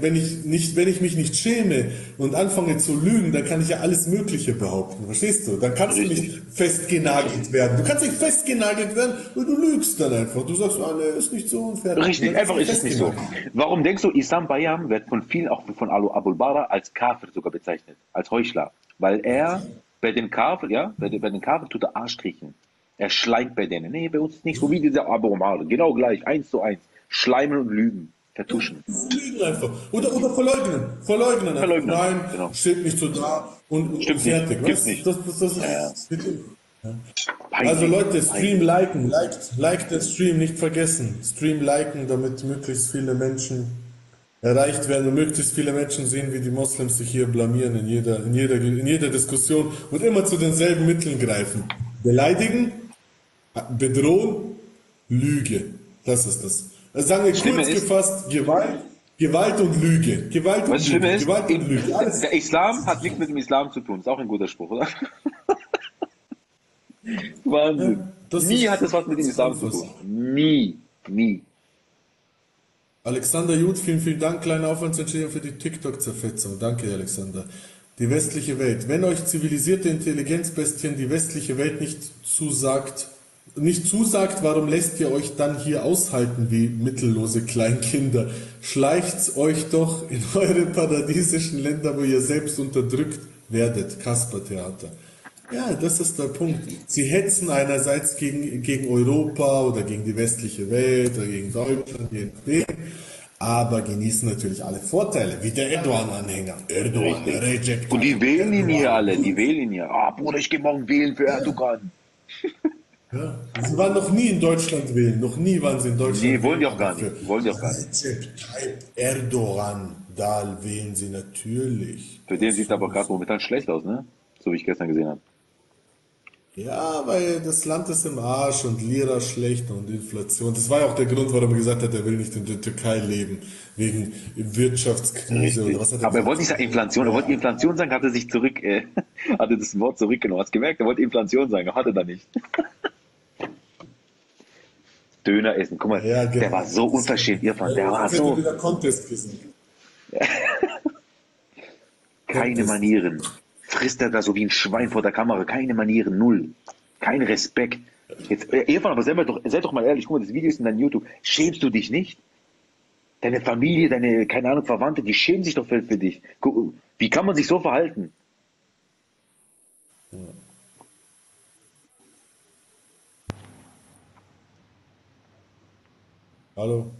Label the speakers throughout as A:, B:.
A: wenn ich nicht, wenn ich mich nicht schäme und anfange zu lügen, dann kann ich ja alles Mögliche behaupten. Verstehst du? Dann kannst Richtig. du nicht festgenagelt werden. Du kannst nicht festgenagelt werden, weil du lügst dann einfach. Du sagst, ah, nee, ist nicht so
B: unfair. Richtig, einfach ist es nicht so. Warum denkst du, Isam Bayam wird von vielen, auch von Alu Abul Bara, als Kafir sogar bezeichnet, als Heuchler? Weil er bei den Kafir, ja, bei den, Kafir tut er Arsch kriechen. Er schleimt bei denen. Nee, bei uns nicht so wie dieser Abu Omar. Genau gleich, eins zu eins. Schleimen und lügen. Vertuschen.
A: Lügen einfach. Oder, oder verleugnen. Verleugnen. verleugnen. Nein, genau. steht nicht so da und,
B: Stimmt und fertig. Nicht. Gibt's nicht. Das, das, das
A: ist, ja. Also Leute, Stream liken, like, like den Stream, nicht vergessen. Stream liken, damit möglichst viele Menschen erreicht werden und möglichst viele Menschen sehen, wie die Moslems sich hier blamieren in jeder, in jeder, in jeder Diskussion und immer zu denselben Mitteln greifen. Beleidigen, bedrohen, Lüge. Das ist das. Also sagen wir kurz gefasst, Gewalt, Gewalt und Lüge. Gewalt und
B: Was Lüge. Schlimme ist, Gewalt und Lüge. Alles. Der Islam hat nichts mit dem Islam zu tun. Ist auch ein guter Spruch, oder? Wahnsinn. Ja, Nie hat das was mit dem Islam zu tun. Nie. Nie.
A: Alexander Jud, vielen, vielen Dank. Kleine Aufwandsentschädigung für die TikTok-Zerfetzung. Danke, Alexander. Die westliche Welt. Wenn euch zivilisierte Intelligenzbestien die westliche Welt nicht zusagt, nicht zusagt, warum lässt ihr euch dann hier aushalten wie mittellose Kleinkinder? Schleicht's euch doch in eure paradiesischen Länder, wo ihr selbst unterdrückt werdet. Kasper Theater. Ja, das ist der Punkt. Sie hetzen einerseits gegen, gegen Europa oder gegen die westliche Welt oder gegen Deutschland, je nachdem, aber genießen natürlich alle Vorteile, wie der Erdogan-Anhänger.
B: Erdogan, Recep Und die wählen ihn hier alle, die wählen ihn hier. Ah, Bruder, ich gehe morgen wählen für Erdogan.
A: Ja, sie waren noch nie in Deutschland wählen, noch nie waren sie in Deutschland.
B: Nee, wollen die auch gar nicht. Wollen die auch gar nicht.
A: Erdogan, da wählen sie natürlich.
B: Für den sieht es aber gerade momentan schlecht aus, ne? So wie ich gestern gesehen habe.
A: Ja, weil das Land ist im Arsch und Lira schlecht und Inflation. Das war ja auch der Grund, warum er gesagt hat, er will nicht in der Türkei leben, wegen Wirtschaftskrise
B: oder was hat er Aber er wollte nicht sagen Inflation, er wollte Inflation sagen, hat er sich zurück, äh, hatte das Wort zurückgenommen. Hast gemerkt, er wollte Inflation sagen, hatte er nicht. Döner essen, guck mal, ja, genau. der war so unverschämt, ihr fand, der war so. Wieder Contest gesehen. Keine Manieren frisst er da so wie ein Schwein vor der Kamera, keine Manieren, null. Kein Respekt. Jetzt, äh, Evan, aber sei, doch, sei doch mal ehrlich, guck mal, das Video ist in deinem YouTube. Schämst du dich nicht? Deine Familie, deine, keine Ahnung, Verwandte, die schämen sich doch für, für dich. Guck, wie kann man sich so verhalten? Ja.
A: Hallo.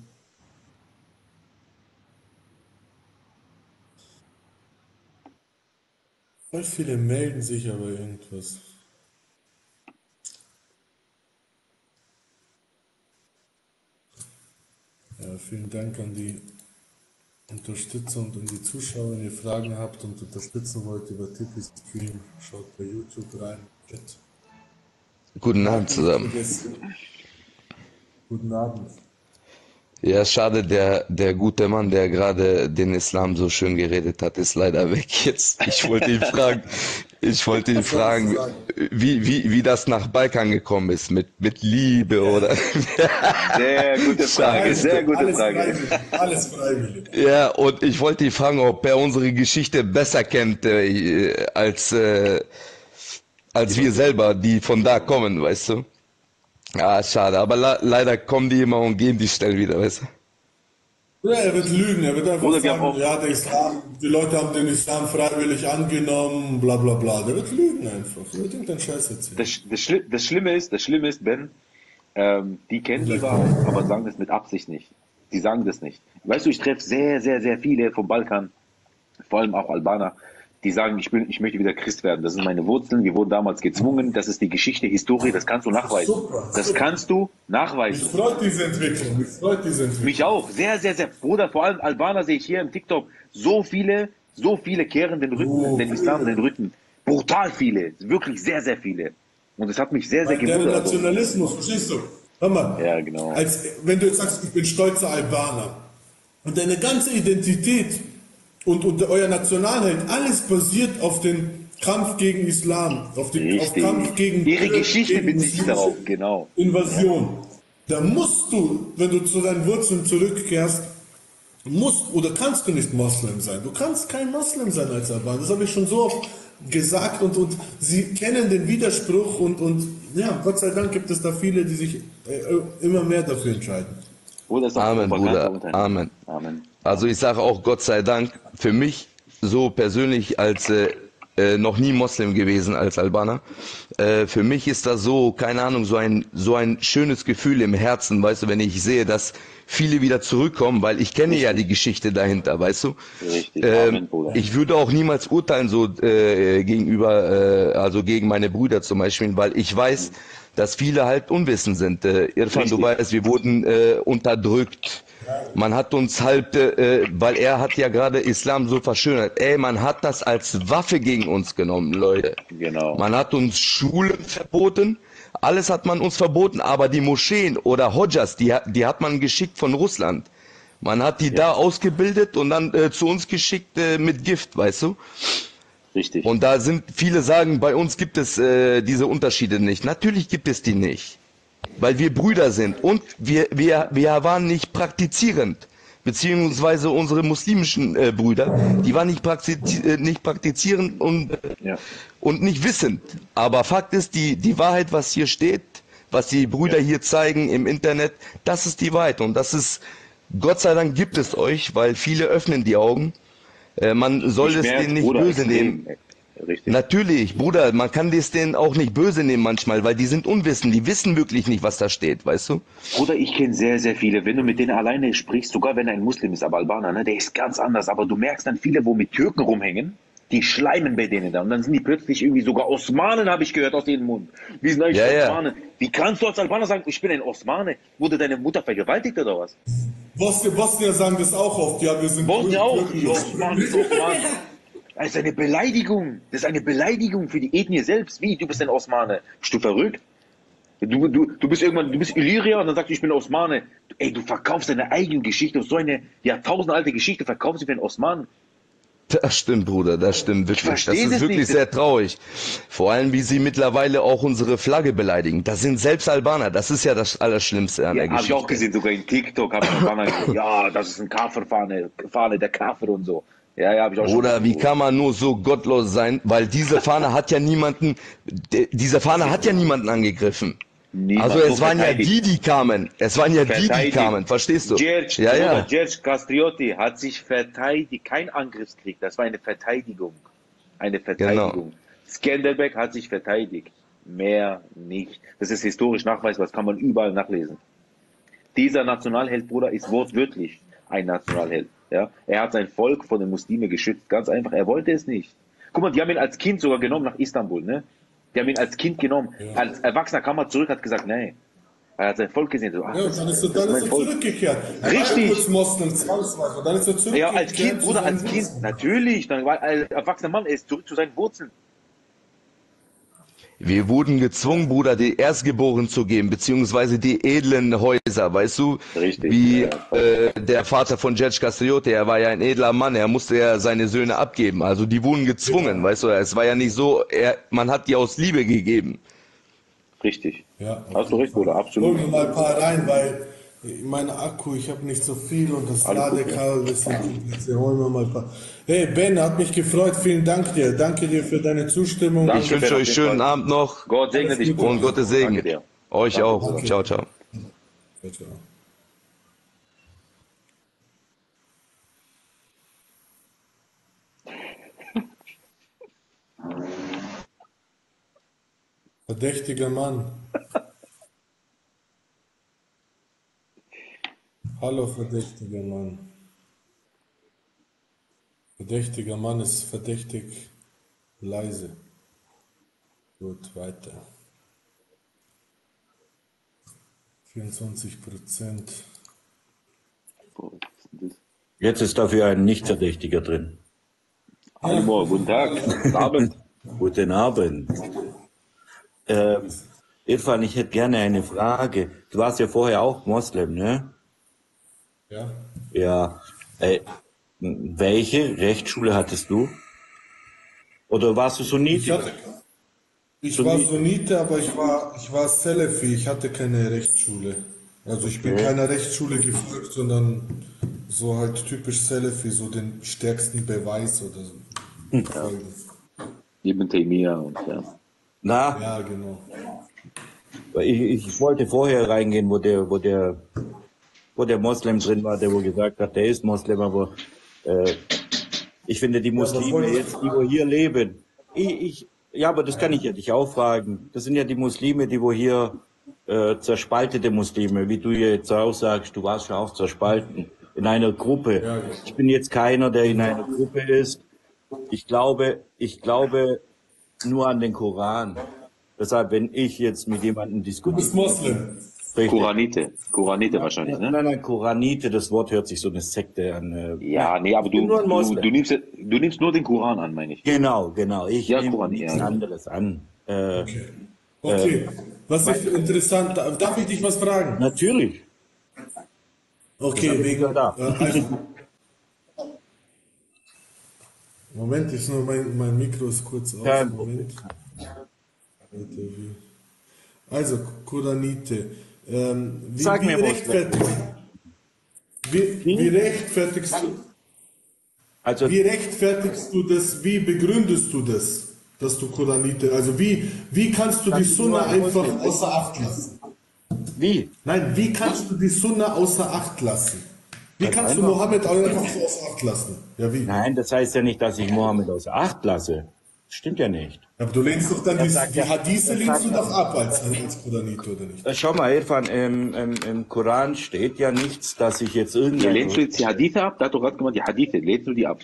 A: Voll viele melden sich aber irgendwas. Ja, vielen Dank an die Unterstützer und an die Zuschauer. Wenn ihr Fragen habt und unterstützen wollt über Tipi Stream, schaut bei YouTube rein.
C: Guten Abend zusammen.
A: Guten Abend.
C: Ja, schade, der, der gute Mann, der gerade den Islam so schön geredet hat, ist leider weg jetzt. Ich wollte ihn fragen, ich wollte ihn fragen, wie, wie, wie das nach Balkan gekommen ist, mit, mit Liebe oder.
B: Sehr gute Frage, sehr gute alles Frage.
A: Freiwillig, alles freiwillig.
C: Ja, und ich wollte ihn fragen, ob er unsere Geschichte besser kennt, äh, als, äh, als wir selber, die von da kommen, weißt du? Ah, schade, aber leider kommen die immer und gehen die schnell wieder, weißt
A: du? Ja, er wird lügen, er wird einfach Oder sagen, ja, der Islam, die Leute haben den Islam freiwillig angenommen, bla bla bla. Der wird lügen einfach. Der wird irgendeinen Scheiß erzählen.
B: Das, das, Schli das, Schlimme ist, das Schlimme ist, Ben, ähm, die kennen die Wahrheit, aber sagen das mit Absicht nicht. Die sagen das nicht. Weißt du, ich treffe sehr, sehr, sehr viele vom Balkan, vor allem auch Albaner, die sagen, ich, bin, ich möchte wieder Christ werden. Das sind meine Wurzeln. Wir wurden damals gezwungen. Das ist die Geschichte, Historie. Das kannst du nachweisen. Super, das kannst du nachweisen.
A: Mich freut diese Entwicklung. Mich freut diese Entwicklung.
B: Mich auch. Sehr, sehr, sehr. Bruder, vor allem Albaner sehe ich hier im TikTok. So viele, so viele kehren den Rücken, oh, den Islam den Rücken. Brutal viele. Wirklich sehr, sehr viele. Und das hat mich sehr, sehr gewundert.
A: Der Nationalismus, verstehst du? Hör mal.
B: Ja, genau.
A: Als, wenn du jetzt sagst, ich bin stolzer Albaner. Und deine ganze Identität und, und euer Nationalheld, alles basiert auf dem Kampf gegen Islam, auf den auf Kampf gegen
B: Ihre Geschichte bezieht darauf, genau.
A: Invasion. Da musst du, wenn du zu deinen Wurzeln zurückkehrst, musst oder kannst du nicht Moslem sein. Du kannst kein Moslem sein als Albaner. Das habe ich schon so oft gesagt und, und sie kennen den Widerspruch und, und ja, Gott sei Dank gibt es da viele, die sich äh, immer mehr dafür entscheiden.
C: Amen, Bruder. Amen. Amen. Also ich sage auch Gott sei Dank für mich so persönlich als äh, äh, noch nie Moslem gewesen als Albaner. Äh, für mich ist das so, keine Ahnung, so ein, so ein schönes Gefühl im Herzen, weißt du, wenn ich sehe, dass viele wieder zurückkommen, weil ich kenne Richtig. ja die Geschichte dahinter, weißt du. Richtig. Ähm, ich würde auch niemals urteilen so äh, gegenüber, äh, also gegen meine Brüder zum Beispiel, weil ich weiß, mhm. dass viele halt unwissend sind. Äh, Irfan, Richtig. du weißt, wir wurden äh, unterdrückt man hat uns halt, äh, weil er hat ja gerade Islam so verschönert. Ey, man hat das als Waffe gegen uns genommen, Leute. Genau. Man hat uns Schulen verboten. Alles hat man uns verboten, aber die Moscheen oder Hodjas, die, die hat man geschickt von Russland. Man hat die ja. da ausgebildet und dann äh, zu uns geschickt äh, mit Gift, weißt du? Richtig. Und da sind viele sagen, bei uns gibt es äh, diese Unterschiede nicht. Natürlich gibt es die nicht weil wir Brüder sind und wir, wir, wir waren nicht praktizierend, beziehungsweise unsere muslimischen äh, Brüder, die waren nicht, praktiz äh, nicht praktizierend und, ja. und nicht wissend. Aber Fakt ist, die, die Wahrheit, was hier steht, was die Brüder ja. hier zeigen im Internet, das ist die Wahrheit und das ist, Gott sei Dank gibt es euch, weil viele öffnen die Augen. Äh, man soll es denen nicht böse nehmen. Richtig. Natürlich, Bruder, man kann das denen auch nicht böse nehmen manchmal, weil die sind unwissend, die wissen wirklich nicht, was da steht, weißt du?
B: Bruder, ich kenne sehr, sehr viele. Wenn du mit denen alleine sprichst, sogar wenn er ein Muslim ist, aber Albaner, ne, der ist ganz anders. Aber du merkst dann viele, wo mit Türken rumhängen, die schleimen bei denen da. Und dann sind die plötzlich irgendwie sogar Osmanen, habe ich gehört aus ihrem Mund. Wie sind eigentlich ja, Osmanen? Ja. Wie kannst du als Albaner sagen, ich bin ein Osmane? Wurde deine Mutter vergewaltigt oder was?
A: Bosnier, Bosnier sagen das auch oft, ja, wir sind
B: Bosnier auch. Osmanen, Osmanen. Das ist eine Beleidigung. Das ist eine Beleidigung für die Ethnie selbst. Wie? Du bist ein Osmane. Bist du verrückt? Du, du, du bist irgendwann, du bist Illyria und dann sagst du, ich bin Osmane. Ey, du verkaufst deine eigene Geschichte, so eine jahrtausendalte Geschichte, verkaufst du für einen Osmanen.
C: Das stimmt, Bruder, das stimmt wirklich. Das ist wirklich nicht. sehr traurig. Vor allem, wie sie mittlerweile auch unsere Flagge beleidigen. Das sind selbst Albaner. Das ist ja das Allerschlimmste an ja, der Geschichte.
B: Habe ich auch gesehen, sogar in TikTok habe ich Albaner gesagt, ja, das ist ein Kafirfahne, Fahne der Kafir und so.
C: Ja, ja, hab ich auch Oder schon wie kann man nur so gottlos sein? Weil diese Fahne hat ja niemanden, diese Fahne hat ja niemanden angegriffen. Niemand also es waren ja die, die kamen. Es waren ja die, die kamen. Verstehst du?
B: George, ja, ja. George Castriotti hat sich verteidigt. Kein Angriffskrieg. Das war eine Verteidigung. Eine Verteidigung. Genau. Skandelbeck hat sich verteidigt. Mehr nicht. Das ist historisch nachweisbar. Das kann man überall nachlesen. Dieser Nationalheld, Bruder, ist wortwörtlich ein Nationalheld. Ja, er hat sein Volk von den Muslimen geschützt, ganz einfach. Er wollte es nicht. Guck mal, die haben ihn als Kind sogar genommen nach Istanbul, ne? Die haben ihn als Kind genommen. Ja. Als Erwachsener kam er zurück, hat gesagt, nee. Er hat sein Volk gesehen. So, ach, ja, dann ist er, dann ist er zurückgekehrt. Richtig. Moslem, zwangsweise. Dann ist er zurückgekehrt. Ja, als Kind, Bruder, als Kind. Natürlich. Dann war er erwachsener Mann, er ist zurück zu seinen Wurzeln.
C: Wir wurden gezwungen, Bruder, die Erstgeborenen zu geben, beziehungsweise die edlen Häuser, weißt du? Richtig. Wie äh, der Vater von Judge Castriote, er war ja ein edler Mann, er musste ja seine Söhne abgeben. Also die wurden gezwungen, ja. weißt du? Es war ja nicht so, er, man hat die aus Liebe gegeben.
B: Richtig. Ja. Hast du recht, Bruder, absolut.
A: Holen wir mal ein paar rein, weil mein Akku, ich habe nicht so viel und das Ladekabel ist ein bisschen Holen wir mal ein paar. Hey Ben, hat mich gefreut. Vielen Dank dir. Danke dir für deine Zustimmung.
C: Danke ich wünsche euch schönen Abend noch.
B: Gott segne dich.
C: Und Gottes Segen. Euch Danke. auch. Ciao, ciao. Ciao, ciao.
A: Verdächtiger Mann. Hallo, verdächtiger Mann. Verdächtiger Mann ist verdächtig leise. Gut, weiter. 24 Prozent.
D: Jetzt ist dafür ein Nicht-Verdächtiger drin.
B: Hallo, guten Tag. Guten Abend.
D: Guten Abend. Äh, Irfan, ich hätte gerne eine Frage. Du warst ja vorher auch Moslem, ne?
A: Ja.
D: Ja. Äh, welche Rechtsschule hattest du? Oder warst du Sunnite?
A: Ich, hatte, ich Sunnite. war Sunnite, aber ich war, ich war Salafi. Ich hatte keine Rechtsschule. Also ich bin okay. keiner Rechtsschule gefolgt, sondern so halt typisch Salafi, so den stärksten Beweis oder so. Folgendes.
B: Ibn Taymiyyah und ja.
D: Na,
A: Ja, genau.
D: ich, ich wollte vorher reingehen, wo der, wo der, wo der Moslem drin war, der wo gesagt hat, der ist Moslem, aber äh, ich finde die Muslime
A: ich
D: jetzt, die wo hier leben, ich, ich, ja, aber das kann ich ja dich auch fragen. Das sind ja die Muslime, die wo hier äh, zerspaltete Muslime, wie du jetzt auch sagst, du warst ja auch zerspalten in einer Gruppe.
A: Ja.
D: Ich bin jetzt keiner, der in einer Gruppe ist. Ich glaube, ich glaube nur an den Koran. Deshalb, wenn ich jetzt mit jemandem
A: Du
D: diskutiere,
A: bist Moslem.
D: Richtig.
B: Koranite. Koranite wahrscheinlich, ne?
D: Nein, nein, Koranite, das Wort hört sich so eine Sekte an. äh,
B: Ja, nee, aber du, du, du, nimmst, du nimmst nur den Koran an, meine ich.
D: Genau, genau. Ich
B: Ja,
D: nehme
B: Koran,
D: nichts
B: ja.
D: anderes an. Äh,
A: Okay. Okay. Was ich interessant, darf ich dich was fragen?
D: Natürlich.
A: Okay, wegen.
D: da.
A: Äh, also, Moment, ist nur mein, mein Mikro ist kurz aus.
D: Kein
A: Moment. Also, Koranite. Ähm, wie,
D: Sag
A: wie,
D: mir,
A: rechtfertigst, wie, wie rechtfertigst du,
D: Also,
A: wie rechtfertigst du das, wie begründest du das, dass du Koranite, also wie, wie kannst du die Sunna einfach außer Acht lassen?
D: wie?
A: Nein, wie kannst du die Sunna außer Acht lassen? Wie
D: Ganz
A: kannst du. Mohammed einfach so außer Acht lassen? Ja, wie?
D: Nein, das heißt ja nicht, dass ich Mohammed außer Acht lasse. Stimmt ja nicht.
A: Aber du lehnst doch dann die,
D: sagt
A: die
D: ja-
A: Hadithe lehnst du doch ab als, als Koranite, oder nicht?
D: Äh, Schau mal, Irfan, im, im, im Koran steht ja nichts, dass ich jetzt
B: Ja,
D: irgendein...
B: lehnst du jetzt die Hadithe ab? Da hat doch gerade gemeint, die Hadithe, lehnst du die ab?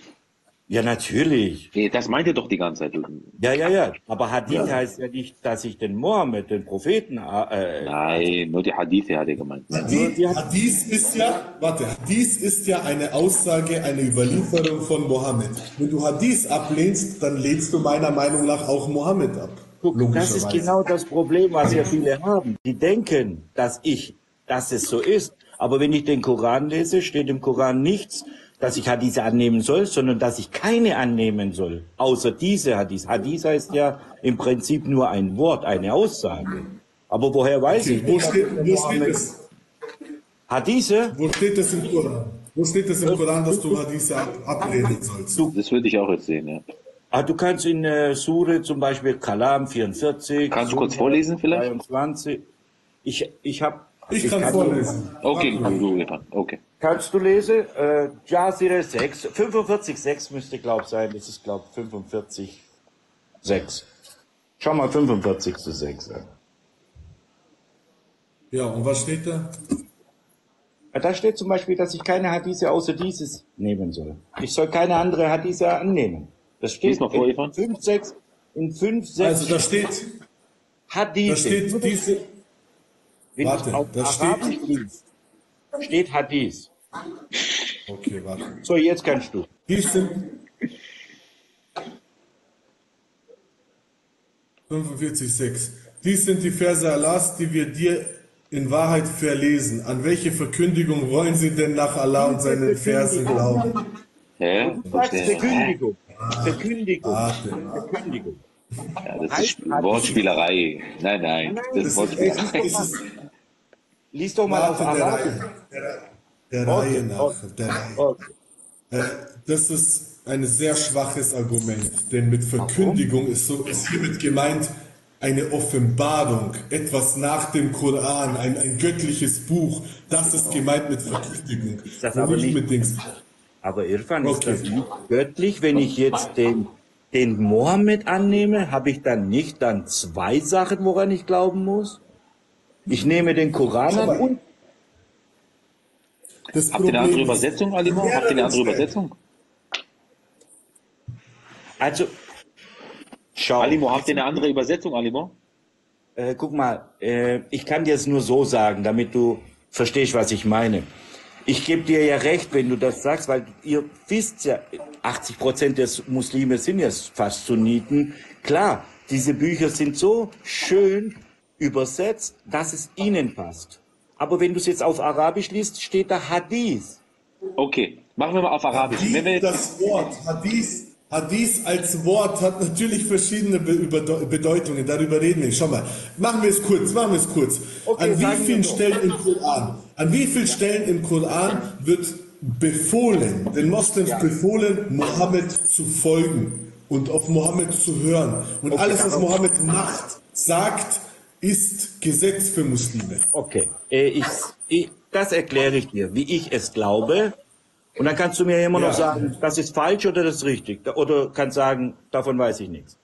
D: Ja, natürlich.
B: Nee, das meint ihr doch die ganze Zeit.
D: Ja, ja, ja. Aber Hadith
B: Ja.
D: heißt ja nicht, dass ich den Mohammed, den Propheten, äh,
B: Nein, nur die Hadithe hat er gemeint.
A: Die- Hadith ist ja, warte, Hadith ist ja eine Aussage, eine Überlieferung von Mohammed. Wenn du Hadith ablehnst, dann lehnst du meiner Meinung nach auch Mohammed ab.
D: Guck, das ist genau das Problem, was ja viele haben. Die denken, dass ich, dass es so ist. Aber wenn ich den Koran lese, steht im Koran nichts, dass ich Hadith annehmen soll, sondern dass ich keine annehmen soll. Außer diese Hadith. Hadith heißt ja im Prinzip nur ein Wort, eine Aussage. Aber woher weiß
A: Okay,
D: ich?
A: wo
D: nicht,
A: steht, wo steht es?
D: Hadithe?
A: Wo steht es im Koran? Wo steht es im Koran, dass du Hadith ab, ablehnen sollst?
B: Das würde ich auch jetzt sehen, ja.
D: Ah, du kannst in äh, Sure zum Beispiel Kalam 44.
B: Kannst du
D: Sure
B: kurz vorlesen vielleicht?
D: 23. Ich, ich habe.
A: Ich kann vorlesen.
B: Okay, du, du, okay.
D: Kannst du lesen? Äh, Jasire 6, 45, 6 müsste, glaub sein. Das ist, glaub 45, 6. Schau mal, 45 zu 6 an.
A: Ja, und was steht da?
D: Da steht zum Beispiel, dass ich keine Hadithe außer dieses nehmen soll. Ich soll keine andere Hadithe annehmen. Das steht
B: mal vor,
D: in 5, 6, in 5, 6
A: Also da steht,
D: Hadithe.
A: da steht diese,
D: Wenn
A: Warte,
D: auf
A: da
D: Arabisch liest, steht Hadith.
A: okay, warte.
D: So, jetzt kannst du.
A: Dies sind 45,6. Dies sind die Verse Allahs, die wir dir in Wahrheit verlesen. An welche Verkündigung wollen sie denn nach Allah und seinen Versen glauben?
B: Hä?
D: Verkündigung. Verkündigung.
A: Warte.
D: Verkündigung.
B: Ja, das ist Wortspielerei. Nein, nein, das ist Wortspielerei.
A: ist, es ist
D: Lies doch mal auf
A: der
D: Arabisch.
A: Der, der Reihe nach. Der Reihe.
D: Okay.
A: Äh, das ist ein sehr schwaches Argument, denn mit Verkündigung ist, so, ist hiermit gemeint eine Offenbarung, etwas nach dem Koran, ein, ein göttliches Buch. Das ist gemeint mit Verkündigung.
D: das aber nicht-
A: mit Dings.
D: Aber Irfan,
A: Okay.
D: ist das nicht göttlich, wenn ich jetzt den, den Mohammed annehme? Habe ich dann nicht dann zwei Sachen, woran ich glauben muss? Ich nehme den Koran an und
A: Das
B: Habt ihr eine andere Übersetzung, Alimo? Habt ihr eine andere Übersetzung?
D: also schau.
B: Alimo, habt ihr eine andere Übersetzung, Alimo?
D: Äh, guck mal, äh, ich kann dir es nur so sagen, damit du verstehst, was ich meine. Ich gebe dir ja recht, wenn du das sagst, weil ihr wisst ja, 80 Prozent der Muslime sind ja fast Sunniten. Klar, diese Bücher sind so schön übersetzt, dass es ihnen passt. Aber wenn du es jetzt auf Arabisch liest, steht da Hadith.
B: Okay, machen wir mal auf Arabisch. Wenn wir
A: Hadith,
B: jetzt,
A: das Wort, Hadith, Hadith als Wort hat natürlich verschiedene Be Bedeutungen, darüber reden wir. Schau mal, machen wir es kurz, machen wir es kurz.
D: Okay,
A: an wie vielen. Stellen im Koran, an wie vielen Stellen im Koran wird befohlen, den Moslems befohlen, Mohammed zu folgen und auf Mohammed zu hören. Und
D: Okay,
A: alles, was Mohammed macht, sagt, ist Gesetz für Muslime.
D: Okay, äh, ich, ich, das erkläre ich dir, wie ich es glaube. Und dann kannst du mir immer
A: Ja.
D: noch sagen, das ist falsch oder das ist richtig. Oder kannst sagen, davon weiß ich nichts.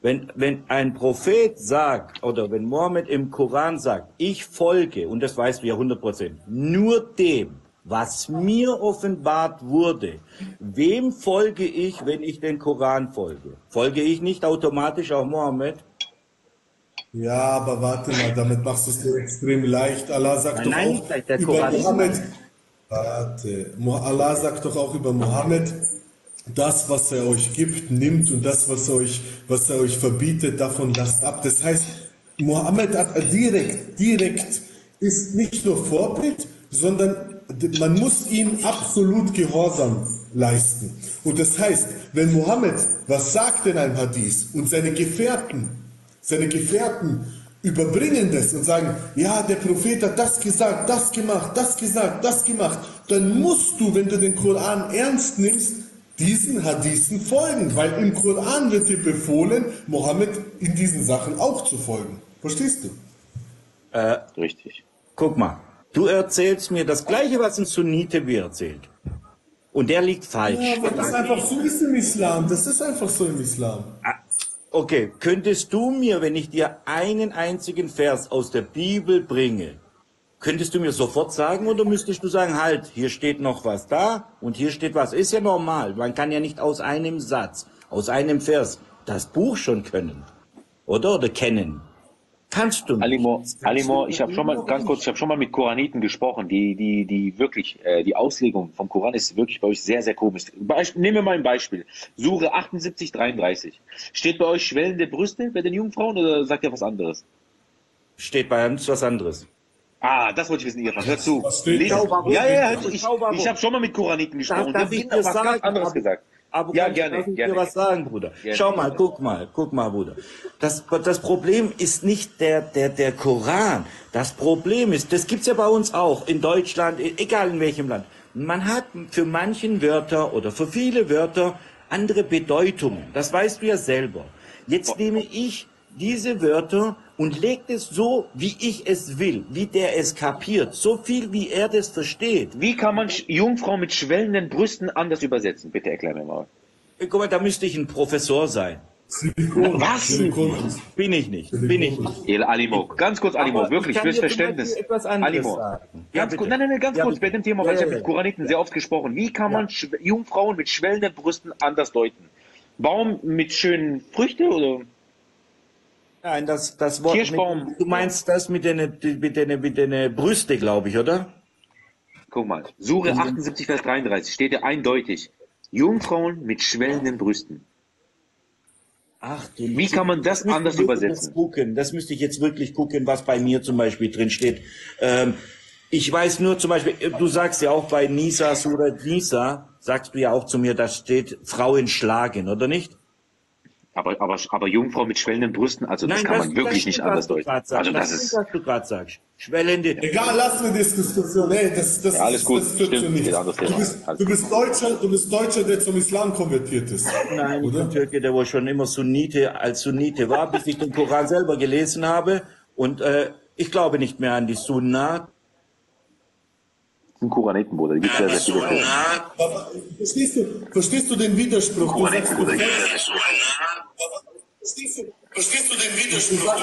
D: Wenn, wenn ein Prophet sagt, oder wenn Mohammed im Koran sagt, ich folge, und das weißt du ja 100 Prozent, nur dem, was mir offenbart wurde. Wem folge ich, wenn ich den Koran folge? Folge ich nicht automatisch auch Mohammed?
A: Ja, aber warte mal, damit machst du es dir extrem leicht. Allah sagt
D: Nein,
A: doch
D: nein,
A: auch
D: der
A: über Mohammed. Warte, Allah sagt doch auch über Mohammed, das, was er euch gibt, nimmt und das, was er euch, was er euch verbietet, davon lasst ab. Das heißt, Mohammed hat direkt, direkt ist nicht nur Vorbild, sondern man muss ihm absolut Gehorsam leisten. Und das heißt, wenn Mohammed was sagt in einem Hadith und seine Gefährten seine Gefährten überbringen das und sagen, ja, der Prophet hat das gesagt, das gemacht, das gesagt, das gemacht, dann musst du, wenn du den Koran ernst nimmst, diesen Hadithen folgen, weil im Koran wird dir befohlen, Mohammed in diesen Sachen auch zu folgen. Verstehst du?
B: Richtig.
D: Guck mal, du erzählst mir das Gleiche, was ein Sunnite mir erzählt. Und der liegt falsch.
A: Ja, aber das ist einfach so ist im Islam. Das ist einfach so im Islam.
D: Okay, könntest du mir, wenn ich dir einen einzigen Vers aus der Bibel bringe, könntest du mir sofort sagen oder müsstest du sagen, halt, hier steht noch was da und hier steht was? Ist ja normal. Man kann ja nicht aus einem Satz, aus einem Vers das Buch schon können. Oder? Oder kennen. Kannst du nicht.
B: Alimo, Alimo, ich habe schon mal ganz kurz, ich habe schon mal mit Koraniten gesprochen, die die die wirklich äh, die Auslegung vom Koran ist wirklich bei euch sehr sehr komisch. Beisp nehmen wir mal ein Beispiel. Sure 78 33. Steht bei euch schwellende Brüste bei den Jungfrauen oder sagt ihr was anderes?
D: Steht bei uns was anderes.
B: Ah, das wollte ich wissen, Irfan. Hör zu. Lest- ja, ja, hör zu. Ich, ich habe schon mal mit Koraniten gesprochen.
D: darf
B: die
D: ich dir
B: was ganz
D: sagen,
B: anderes
D: aber-
B: gesagt.
D: Aber
B: ja, gerne,
D: darf ich
B: gerne.
D: dir was sagen, Bruder?
B: Gerne.
D: Schau mal, guck mal, guck mal, Bruder. Das, das Problem ist nicht der, der, der Koran. Das Problem ist, das gibt's ja bei uns auch, in Deutschland, e- egal in welchem Land. Man hat für manchen Wörter oder für viele Wörter andere Bedeutungen. Das weißt du ja selber. Jetzt nehme ich diese Wörter und lege es so, wie ich es will, wie der es kapiert, so viel, wie er das versteht.
B: Wie kann man Sch- Jungfrau mit schwellenden Brüsten anders übersetzen? Bitte erklär mir mal.
D: Guck mal, da müsste ich ein Professor sein.
A: Silikon.
B: Was?
A: Silikon.
D: Bin ich nicht. Bin ich nicht.
B: El Alimo, ganz kurz Alimo,
D: Aber
B: wirklich
D: ich
B: fürs Verständnis.
D: Etwas anderes
B: Alimo,
D: sagen. Ja,
B: ganz kurz, nein, nein, nein, ganz
D: Ja,
B: kurz
D: bitte.
B: bei dem Thema,
D: Ja,
B: weil ich
D: ja,
B: habe
D: ja.
B: mit Koraniten sehr oft gesprochen. Wie kann man Jungfrauen mit schwellenden Brüsten anders deuten? Baum mit schönen Früchten oder?
D: Nein, das, das Wort.
B: Kirschbaum.
D: Mit, du meinst das mit den, mit den, mit den Brüste, glaube ich, oder?
B: Guck mal, Sure 78, Vers 33 steht ja eindeutig. Jungfrauen mit schwellenden Brüsten.
D: Ach, du
B: Wie kann man das
D: müsste
B: anders übersetzen?
D: Gucken. Das müsste ich jetzt wirklich gucken, was bei mir zum Beispiel drin steht. Ähm, ich weiß nur zum Beispiel, du sagst ja auch bei Nisa, Surah Nisa, sagst du ja auch zu mir, da steht Frauen schlagen, oder nicht?
B: Aber, aber, aber Jungfrau mit schwellenden Brüsten, also das kann man wirklich nicht anders deuten. Also das
D: stimmt,
B: ist,
D: was du gerade sagst. Schwellende.
A: Egal, lass eine Diskussion. Ey, das, das,
B: Ja, alles gut,
A: das führt
B: stimmt, Thema.
A: Du bist,
B: Alles
A: du bist Deutscher, du bist Deutscher, der zum Islam konvertiert ist.
D: Nein, ich
A: Oder?
D: bin Türke, der wohl schon immer Sunnite als Sunnite war, bis ich den Koran selber gelesen habe. Und äh, ich glaube nicht mehr an die Sunna.
B: ein Koraniten, Bruder. Da gibt sehr, sehr viele.
A: Aber, verstehst, du, verstehst du den Widerspruch? Folgst- verstehst, du, verstehst du den Widerspruch?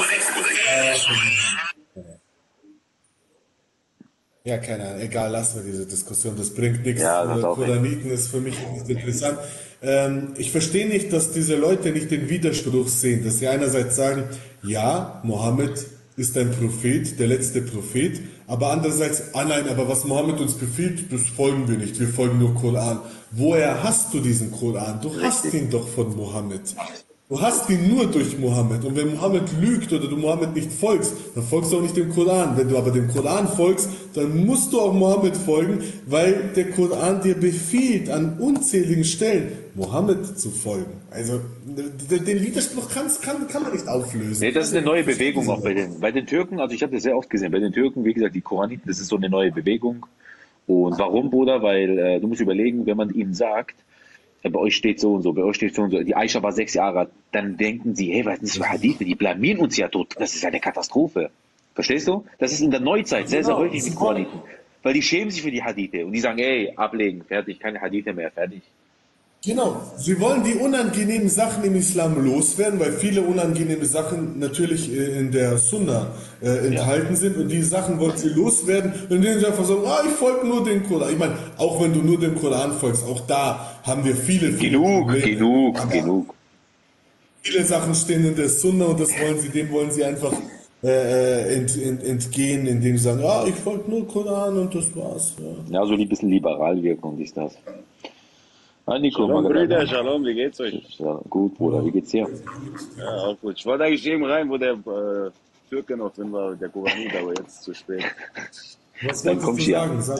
A: Ja, keine Ahnung. Egal, lassen wir diese Diskussion. Das bringt nichts.
B: Ja, das.
A: Koraniten ist für mich nicht interessant. Ähm, ich verstehe nicht, dass diese Leute nicht den Widerspruch sehen. Dass sie einerseits sagen, ja, Mohammed ist ein Prophet, der letzte Prophet, aber andererseits, ah nein, aber was Mohammed uns befiehlt, das folgen wir nicht, wir folgen nur Koran. Woher hast du diesen Koran? Du hast ihn doch von Mohammed. Du hast ihn nur durch Mohammed. Und wenn Mohammed lügt oder du Mohammed nicht folgst, dann folgst du auch nicht dem Koran. Wenn du aber dem Koran folgst, dann musst du auch Mohammed folgen, weil der Koran dir befiehlt, an unzähligen Stellen Mohammed zu folgen. Also den Widerspruch kann, kann man nicht auflösen.
B: Nee, das ist eine neue Bewegung auch bei den, bei den Türken. Also ich habe das sehr oft gesehen. Bei den Türken, wie gesagt, die Koraniten, das ist so eine neue Bewegung. Und warum, Bruder? Weil äh, du musst überlegen, wenn man ihnen sagt, bei euch steht so und so, bei euch steht so und so, die Aisha war sechs Jahre alt, dann denken sie, hey, was ist das für Hadithe? Die blamieren uns ja tot. Das ist eine Katastrophe. Verstehst du? Das ist in der Neuzeit sehr, sehr häufig mit Koraniten. Weil die schämen sich für die Hadithe und die sagen, ey, ablegen, fertig, keine Hadithe mehr, fertig.
A: Genau, sie wollen die unangenehmen Sachen im Islam loswerden, weil viele unangenehme Sachen natürlich äh, in der Sunna äh, enthalten sind und die Sachen wollen sie loswerden und denen sie einfach sagen, ah, ich folge nur dem Koran. Ich meine, auch wenn du nur dem Koran folgst, auch da haben wir viele, viele
B: Genug,
A: Probleme.
B: genug,
A: Aber
B: genug.
A: Viele Sachen stehen in der Sunna und das wollen sie, dem wollen sie einfach äh, ent, ent, entgehen, indem sie sagen, ah, ich folge nur Koran und das war's. Ja.
B: Ja, so ein bisschen liberal wirken und ist das. Ah, Nico,
E: Shalom, Brüder, Shalom, wie geht's euch?
B: Ja, gut, Bruder, wie geht's dir?
E: Ja, auch gut. Ich wollte eigentlich eben rein, wo der äh, Türke noch drin war, der Kuranit, aber jetzt zu spät.
A: Was
B: Dann komm ich
A: du sagen? Sag.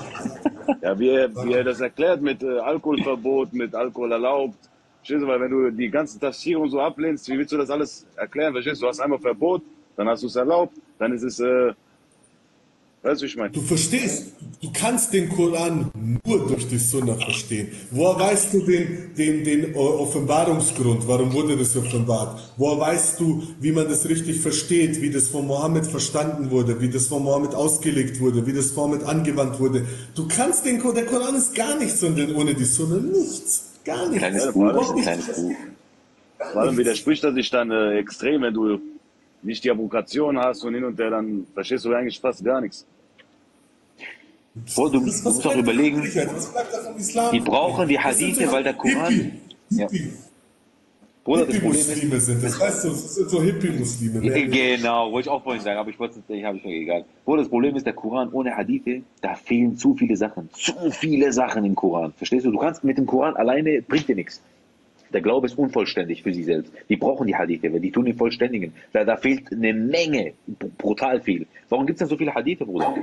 E: Ja, wie er, wie er das erklärt mit äh, Alkoholverbot, mit Alkohol erlaubt. Verstehst du, weil wenn du die ganzen und so ablehnst, wie willst du das alles erklären? Verstehst du, du hast einmal Verbot, dann hast du es erlaubt, dann ist es, äh, weißt du, ich meine?
A: Du verstehst, du kannst den Koran nur durch die Sunna verstehen. Woher weißt du den, den, den Offenbarungsgrund? Warum wurde das offenbart? Woher weißt du, wie man das richtig versteht, wie das von Mohammed verstanden wurde, wie das von Mohammed ausgelegt wurde, wie das von Mohammed angewandt wurde? Du kannst den Koran, der Koran ist gar nichts sondern ohne die Sunna, nichts. Gar nichts.
B: Kleines Buch, ein
A: nichts
B: kleines Buch.
E: allem widerspricht er sich dann äh, extrem, wenn du nicht die Applikation hast und hin und her, dann verstehst du eigentlich fast gar nichts.
B: Du, du
A: Das
B: musst auch überlegen, die brauchen die Hadithe, weil der Koran.
A: Hippie.
B: Ja.
A: Hippie.
B: Bruder, das Problem ist.
A: Sind das. Weißt du, das sind so Hippie-Muslime. Mehr-
B: Genau, wollte ich auch vorhin sagen, aber ich wollte es nicht, habe ich mir egal. Bruder, das Problem ist, der Koran ohne Hadithe, da fehlen zu viele Sachen. Zu viele Sachen im Koran. Verstehst du? Du kannst mit dem Koran alleine, bringt dir nichts. Der Glaube ist unvollständig für sie selbst. Die brauchen die Hadithe, weil die tun den Vollständigen. Da, da fehlt eine Menge, br- brutal viel. Warum gibt es denn so viele Hadithe, Bruder?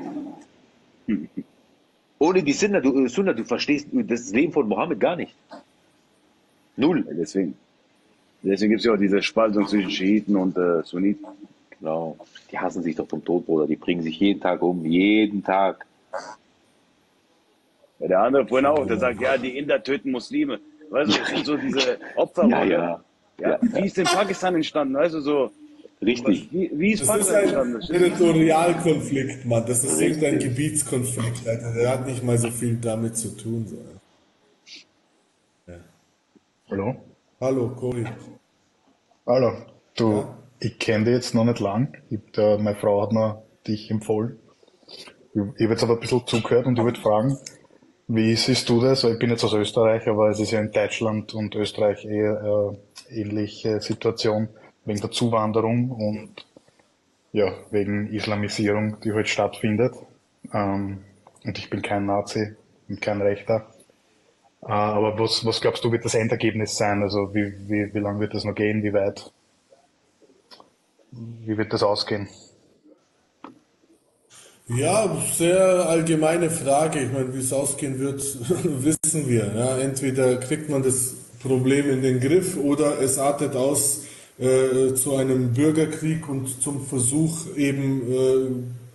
B: Ohne die Sunna, du, äh, Sunna, du verstehst das Leben von Mohammed gar nicht. Null.
E: Deswegen, deswegen gibt es ja auch diese Spaltung zwischen Schiiten und äh, Sunniten.
B: Genau. Die hassen sich doch zum Tod, Bruder. Die bringen sich jeden Tag um. Jeden Tag.
E: Ja, der andere vorhin auch, der sagt, ja, die Inder töten Muslime. Weißt du, das sind so diese Opferrolle.
B: Ja, ja.
E: Ja, Wie ist denn Pakistan entstanden? Weißt du, so,
B: Richtig.
E: wie, wie ist
A: Das ist ein. Territorialkonflikt, Mann. Das ist
B: Richtig.
A: irgendein Gebietskonflikt, Alter. Der hat nicht mal so viel damit zu tun. So.
F: Hallo?
A: Hallo, Cory.
F: Hallo. Du, ich kenne dich jetzt noch nicht lang. Ich, der, meine Frau hat mir dich empfohlen. Ich, ich habe jetzt aber ein bisschen zugehört und ich würde fragen, wie siehst du das? Weil ich bin jetzt aus Österreich, aber es ist ja in Deutschland und Österreich eher äh, ähnliche Situation wegen der Zuwanderung und ja, wegen Islamisierung, die halt stattfindet. Ähm, und ich bin kein Nazi und kein Rechter. Äh, aber was, was glaubst du, wird das Endergebnis sein? Also wie, wie, wie lange wird das noch gehen? Wie weit? Wie wird das ausgehen?
A: Ja, sehr allgemeine Frage. Ich meine, wie es ausgehen wird, wissen wir. Ja, entweder kriegt man das Problem in den Griff oder es artet aus äh, zu einem Bürgerkrieg und zum Versuch eben äh,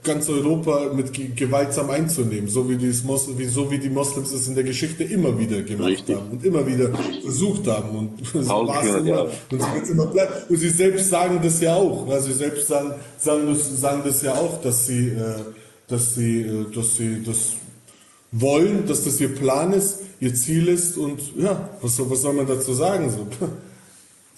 A: ganz Europa mit ge gewaltsam einzunehmen, so wie, wie, so wie die Moslems es in der Geschichte immer wieder gemacht
B: Richtig.
A: haben und immer wieder versucht haben und so war es
B: 1400
A: immer und wird's immer bleiben. Und sie selbst sagen das ja auch. Ja, sie selbst sagen, sagen, das, sagen das ja auch, dass sie, äh, dass sie, äh, dass sie das wollen, dass das ihr Plan ist, ihr Ziel ist und ja, was, soll- was soll man dazu sagen? So.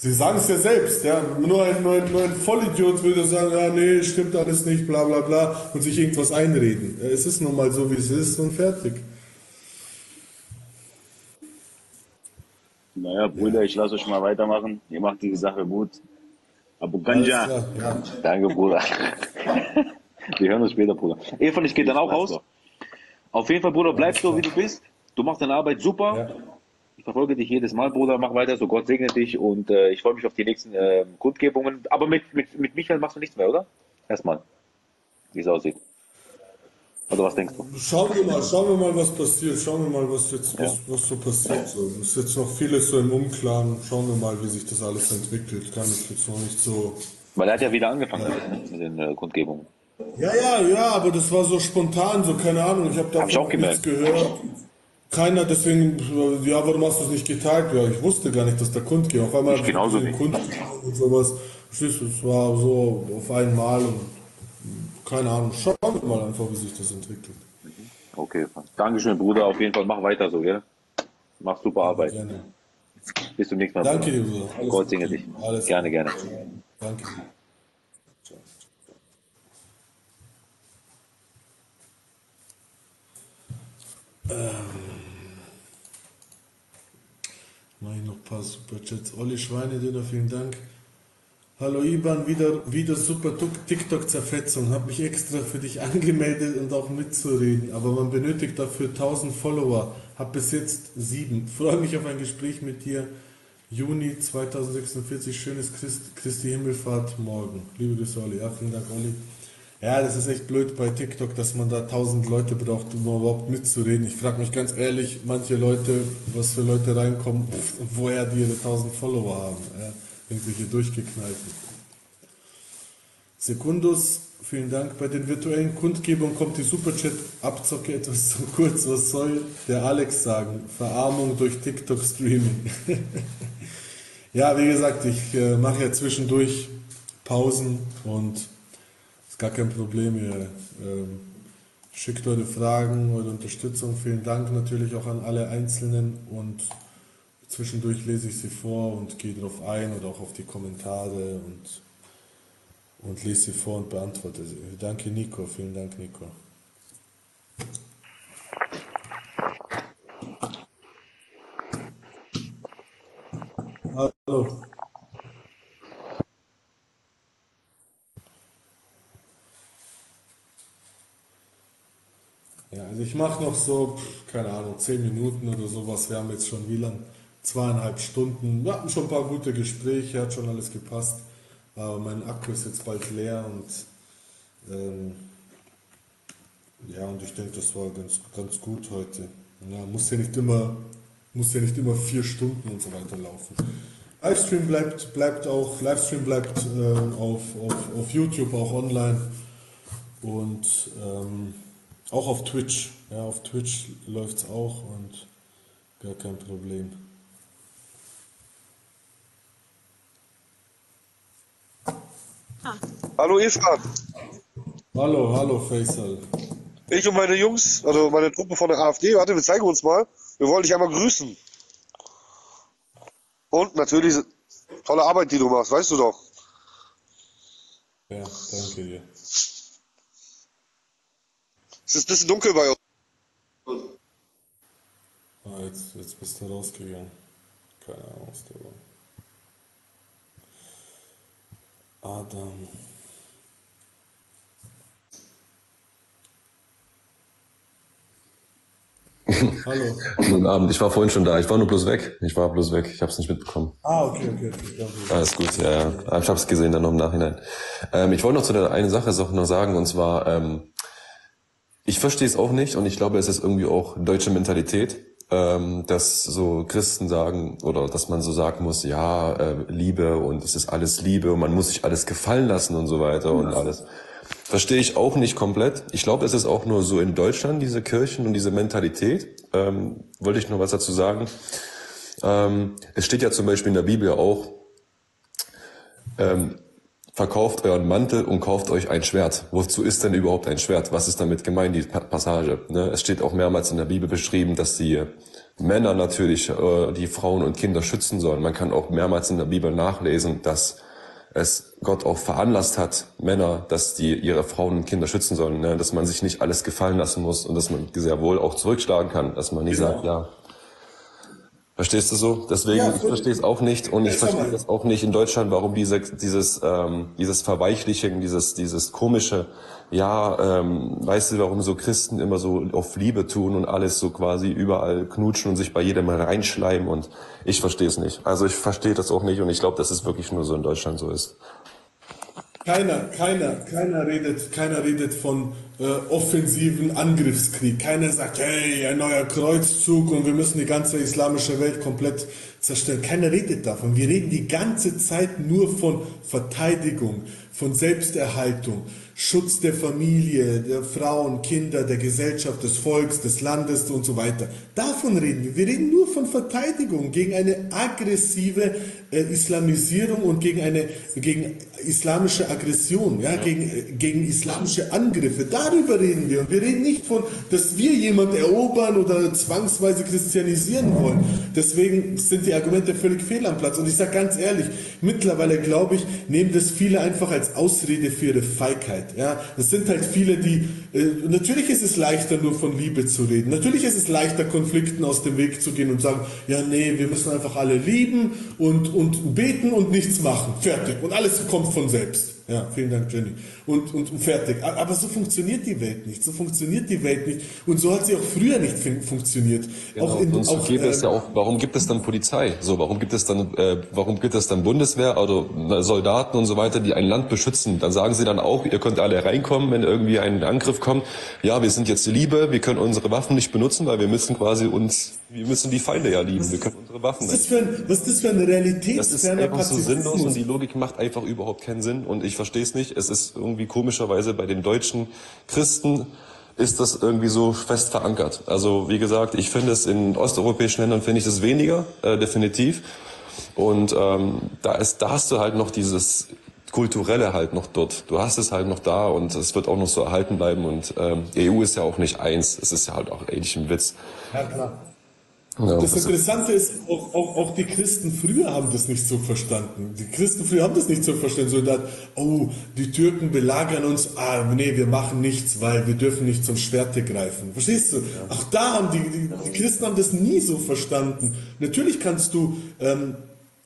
A: Sie sagen es ja selbst, ja. Nur ein, nur, ein, nur ein Vollidiot würde sagen, ja, nee, stimmt alles nicht, bla bla bla, und sich irgendwas einreden. Ja, Es ist nun mal so, wie es ist und fertig.
E: Naja, Brüder, ich lasse euch mal weitermachen. Ihr macht die Sache gut. Abu Ganja.
A: ja.
B: Danke, Bruder. Wir hören uns später, Bruder. Eva, ich gehe dann auch raus. Auf jeden Fall, Bruder, bleib so, wie du bist. Du machst deine Arbeit super.
A: Ja.
B: Ich verfolge dich jedes Mal, Bruder. Mach weiter so. Gott segne dich und äh, ich freue mich auf die nächsten äh, Kundgebungen. Aber mit, mit, mit Michael machst du nichts mehr, oder? Erstmal. Wie es aussieht. Oder was denkst du?
A: Schauen wir mal, schauen wir mal, was passiert. Schauen wir mal, was jetzt, was, was so passiert. So, es ist jetzt noch vieles so im Unklaren. Schauen wir mal, wie sich das alles entwickelt. Kann ich jetzt noch nicht so.
B: Weil er hat ja wieder angefangen mit den, mit den äh, Kundgebungen.
A: Ja, ja, ja, aber das war so spontan, so keine Ahnung. Ich habe
B: Hab ich auch
A: nichts
B: gemerkt.
A: gehört. Keiner, deswegen, ja, warum hast du es nicht geteilt? Ja, ich wusste gar nicht, dass der Kund geht. Auf einmal
B: Ich genauso
A: den Kund und sowas. Es war so auf einmal und keine Ahnung. Schauen wir mal einfach, wie sich das entwickelt.
B: Okay. Dankeschön, Bruder. Auf jeden Fall mach weiter so, gell? Mach super Arbeit.
A: Gerne.
B: Bis zum nächsten Mal.
A: Danke dir,
B: Bruder.
A: Alles
B: Gott segne dich.
A: Alles
B: Gerne, gerne.
A: Danke. Mach ich noch ein paar Superchats. Olli Schweinedöner, vielen Dank. Hallo Iban, wieder, wieder super TikTok-Zerfetzung. Hab mich extra für dich angemeldet und auch mitzureden. Aber man benötigt dafür 1000 Follower. Hab bis jetzt sieben. Freue mich auf ein Gespräch mit dir. Juni 2046, schönes Christ, Christi Himmelfahrt morgen. Liebe Grüße, Olli. Ja, vielen Dank, Olli. Ja, das ist echt blöd bei TikTok, dass man da 1000 Leute braucht, um überhaupt mitzureden. Ich frage mich ganz ehrlich, manche Leute, was für Leute reinkommen, woher die ihre 1000 Follower haben. Ja, irgendwelche durchgeknallten. Sekundus, vielen Dank. Bei den virtuellen Kundgebungen kommt die Superchat-Abzocke etwas zu kurz. Was soll der Alex sagen? Verarmung durch TikTok-Streaming. ja, wie gesagt, ich äh, mache ja zwischendurch Pausen und gar kein Problem. Ihr ähm, schickt eure Fragen, eure Unterstützung. Vielen Dank natürlich auch an alle Einzelnen und zwischendurch lese ich sie vor und gehe darauf ein oder auch auf die Kommentare und und lese sie vor und beantworte sie. Danke Nico, vielen Dank Nico. Hallo. Ich mache noch so, keine Ahnung, zehn Minuten oder sowas. Wir haben jetzt schon wie lang? Zweieinhalb Stunden. Wir hatten schon ein paar gute Gespräche, hat schon alles gepasst. Aber mein Akku ist jetzt bald leer und ähm, ja, und ich denke, das war ganz, ganz gut heute. Ja, muss ja nicht immer, muss ja nicht immer vier Stunden und so weiter laufen. Livestream bleibt, bleibt auch, Livestream bleibt ähm, auf, auf, auf YouTube auch online und ähm, auch auf Twitch. Ja, auf Twitch läuft es auch und gar kein Problem.
G: Hallo Irfan.
A: Hallo, hallo Faisal.
G: Ich und meine Jungs, also meine Truppe von der AfD, warte, wir zeigen uns mal. Wir wollen dich einmal grüßen. Und natürlich tolle Arbeit, die du machst, weißt du doch.
A: Ja, danke dir.
G: Es ist ein bisschen dunkel bei uns.
A: Ah, jetzt, jetzt bist du rausgegangen. Keine Ahnung, was da war. Adam. Hallo.
H: Guten Abend. Ich war vorhin schon da. Ich war nur bloß weg. Ich war bloß weg. Ich habe es nicht mitbekommen.
A: Ah, okay, okay.
H: Alles gut, ja, Ich habe es gesehen dann noch im Nachhinein. Ähm, ich wollte noch zu der eine Sache noch sagen, und zwar, ähm, ich verstehe es auch nicht und ich glaube, es ist irgendwie auch deutsche Mentalität, ähm, dass so Christen sagen oder dass man so sagen muss, ja, äh, Liebe und es ist alles Liebe und man muss sich alles gefallen lassen und so weiter und alles. Verstehe ich auch nicht komplett. Ich glaube, es ist auch nur so in Deutschland, diese Kirchen und diese Mentalität. Ähm, wollte ich noch was dazu sagen. Ähm, es steht ja zum Beispiel in der Bibel auch, ähm, verkauft euren Mantel und kauft euch ein Schwert. Wozu ist denn überhaupt ein Schwert? Was ist damit gemeint, die Pa- Passage? Ne? Es steht auch mehrmals in der Bibel beschrieben, dass die Männer natürlich äh, die Frauen und Kinder schützen sollen. Man kann auch mehrmals in der Bibel nachlesen, dass es Gott auch veranlasst hat, Männer, dass die ihre Frauen und Kinder schützen sollen, ne? dass man sich nicht alles gefallen lassen muss und dass man sehr wohl auch zurückschlagen kann, dass man nicht
A: Genau.
H: sagt, ja, Verstehst du so? Deswegen,
A: Ja,
H: ich verstehe es auch nicht und ich verstehe das auch nicht in Deutschland, warum diese, dieses, ähm, dieses Verweichlichen, dieses, dieses komische, ja, ähm, weißt du, warum so Christen immer so auf Liebe tun und alles so quasi überall knutschen und sich bei jedem reinschleimen und ich verstehe es nicht. Also ich verstehe das auch nicht und ich glaube, dass es wirklich nur so in Deutschland so ist.
A: Keiner, keiner, keiner redet, keiner redet von äh, offensiven Angriffskrieg. Keiner sagt, hey, ein neuer Kreuzzug und wir müssen die ganze islamische Welt komplett zerstören. Keiner redet davon. Wir reden die ganze Zeit nur von Verteidigung, von Selbsterhaltung, Schutz der Familie, der Frauen, Kinder, der Gesellschaft, des Volks, des Landes und so weiter. Davon reden wir. Wir reden nur von Verteidigung gegen eine aggressive äh, Islamisierung und gegen eine gegen islamische Aggression, ja, Gegen, äh, gegen islamische Angriffe. Darüber reden wir. Und wir reden nicht von, dass wir jemand erobern oder zwangsweise christianisieren wollen. Deswegen sind die Argumente völlig fehl am Platz. Und ich sage ganz ehrlich, mittlerweile glaube ich, nehmen das viele einfach als Ausrede für ihre Feigheit. Ja, es sind halt viele, die, äh, natürlich ist es leichter, nur von Liebe zu reden. Natürlich ist es leichter, Konflikten aus dem Weg zu gehen und sagen, ja, nee, wir müssen einfach alle lieben und, und beten und nichts machen. Fertig. Und alles kommt von selbst. Ja, vielen Dank, Jenny. Und, und, fertig. Aber so funktioniert die Welt nicht. So funktioniert die Welt nicht. Und so hat sie auch früher nicht fun funktioniert.
H: Genau.
A: Auch in,
H: und so
A: auch,
H: gäbe es
A: ähm,
H: ja auch, warum gibt es dann Polizei? So, warum gibt es dann, äh, warum gibt es dann Bundeswehr oder äh, Soldaten und so weiter, die ein Land beschützen? Dann sagen sie dann auch, ihr könnt alle reinkommen, wenn irgendwie ein Angriff kommt. Ja, wir sind jetzt Liebe, wir können unsere Waffen nicht benutzen, weil wir müssen quasi uns, wir müssen die Feinde ja lieben. Wir können unsere Waffen
A: Was ist
H: nicht.
A: ein, was ist das für ein Realität?
H: Das ist einfach so sinnlos und die Logik macht einfach überhaupt keinen Sinn und ich verstehe es nicht. Es ist irgendwie komischerweise bei den deutschen Christen ist das irgendwie so fest verankert. Also wie gesagt, ich finde es in osteuropäischen Ländern finde ich es weniger, äh, definitiv. Und ähm, da ist, da hast du halt noch dieses kulturelle halt noch dort. Du hast es halt noch da und es wird auch noch so erhalten bleiben. Und ähm, EU ist ja auch nicht eins. Es ist ja halt auch eigentlich ein Witz.
A: Ja, klar.
H: Ja,
A: Das Interessante ist, auch, auch, auch die Christen früher haben das nicht so verstanden. Die Christen früher haben das nicht so verstanden, so dass, oh, die Türken belagern uns, ah, nee, wir machen nichts, weil wir dürfen nicht zum Schwerte greifen. Verstehst du? Auch da haben die, die, die Christen haben das nie so verstanden. Natürlich kannst du, ähm,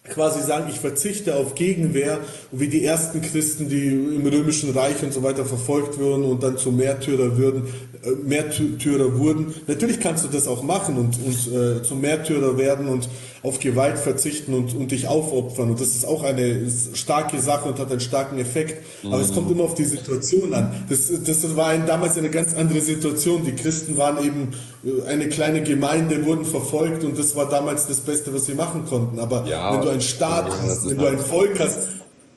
A: quasi sagen, ich verzichte auf Gegenwehr, wie die ersten Christen, die im römischen Reich und so weiter verfolgt wurden und dann zu Märtyrer würden, äh, Märtyrer wurden. Natürlich kannst du das auch machen und, und äh, zum Märtyrer werden und auf Gewalt verzichten und, und dich aufopfern. Und das ist auch eine starke Sache und hat einen starken Effekt. Aber es kommt immer auf die Situation an. Das, das war ein, damals eine ganz andere Situation. Die Christen waren eben äh, eine kleine Gemeinde, wurden verfolgt und das war damals das Beste, was sie machen konnten. Aber
H: Ja,
A: wenn du einen Staat
H: ja,
A: hast, wenn du ein Volk hast,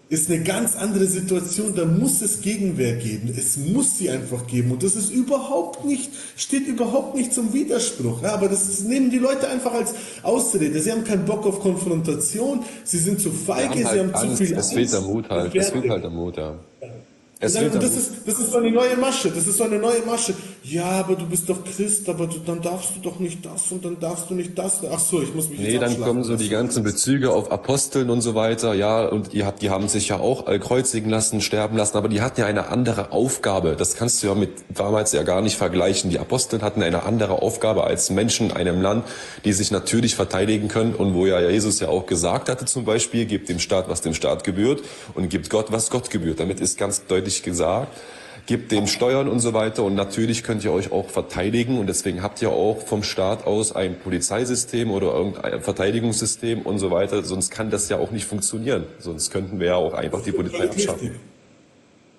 A: ist eine ganz andere Situation. Da muss es Gegenwehr geben. Es muss sie einfach geben. Und das ist überhaupt nicht, steht überhaupt nicht zum Widerspruch. Ja, aber das nehmen die Leute einfach als Ausrede. Sie haben keinen Bock auf Konfrontation. Sie sind zu feige.
H: haben
A: sie
H: halt
A: haben zu
H: Angst.
A: viel
H: Es
A: Angst.
H: fehlt der Mut halt. Es fehlt halt der Mut, ja. Es
A: Und das
H: Mut.
A: ist, das ist so eine neue Masche. Das ist so eine neue Masche. Ja, aber du bist doch Christ, aber du, dann darfst du doch nicht das und dann darfst du nicht das. Ach so, ich muss mich
H: Nee, dann kommen so die ganzen Bezüge auf Aposteln und so weiter, ja, und die, hat, die haben sich ja auch kreuzigen lassen, sterben lassen, aber die hatten ja eine andere Aufgabe. Das kannst du ja mit damals ja gar nicht vergleichen. Die Aposteln hatten eine andere Aufgabe als Menschen in einem Land, die sich natürlich verteidigen können und wo ja Jesus ja auch gesagt hatte zum Beispiel, gebt dem Staat, was dem Staat gebührt und gebt Gott, was Gott gebührt. Damit ist ganz deutlich gesagt, gebt dem Steuern und so weiter und natürlich könnt ihr euch auch verteidigen und deswegen habt ihr auch vom Staat aus ein Polizeisystem oder irgendein Verteidigungssystem und so weiter, sonst kann das ja auch nicht funktionieren. Sonst könnten wir ja auch einfach die Polizei abschaffen.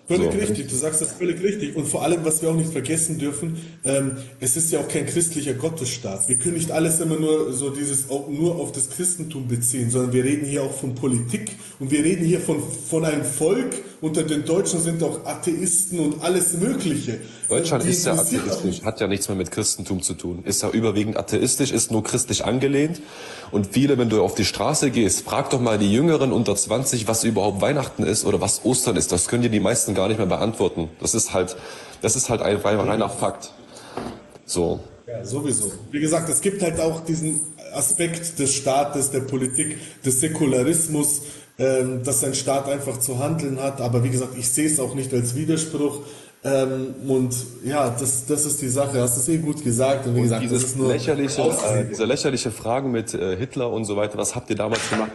A: Völlig
H: So.
A: richtig, du sagst das völlig richtig. Und vor allem, was wir auch nicht vergessen dürfen, ähm, es ist ja auch kein christlicher Gottesstaat. Wir können nicht alles immer nur so dieses auch nur auf das Christentum beziehen, sondern wir reden hier auch von Politik und wir reden hier von, von einem Volk. Unter den Deutschen sind auch Atheisten und alles Mögliche.
H: Deutschland ist ja atheistisch, hat ja nichts mehr mit Christentum zu tun. Ist ja überwiegend atheistisch, ist nur christlich angelehnt. Und viele, wenn du auf die Straße gehst, frag doch mal die Jüngeren unter 20, was überhaupt Weihnachten ist oder was Ostern ist. Das können dir die meisten gar nicht mehr beantworten. Das ist halt, das ist halt ein reiner Fakt. So.
A: Ja, sowieso. Wie gesagt, es gibt halt auch diesen Aspekt des Staates, der Politik, des Säkularismus, ähm, dass ein Staat einfach zu handeln hat. Aber wie gesagt, ich sehe es auch nicht als Widerspruch. Ähm, und ja, das, das ist die Sache. Hast es eh gut gesagt. Und wie gesagt, das
H: Dieses
A: ist nur
H: lächerliche, äh, diese lächerliche Fragen mit äh, Hitler und so weiter, was habt ihr damals gemacht?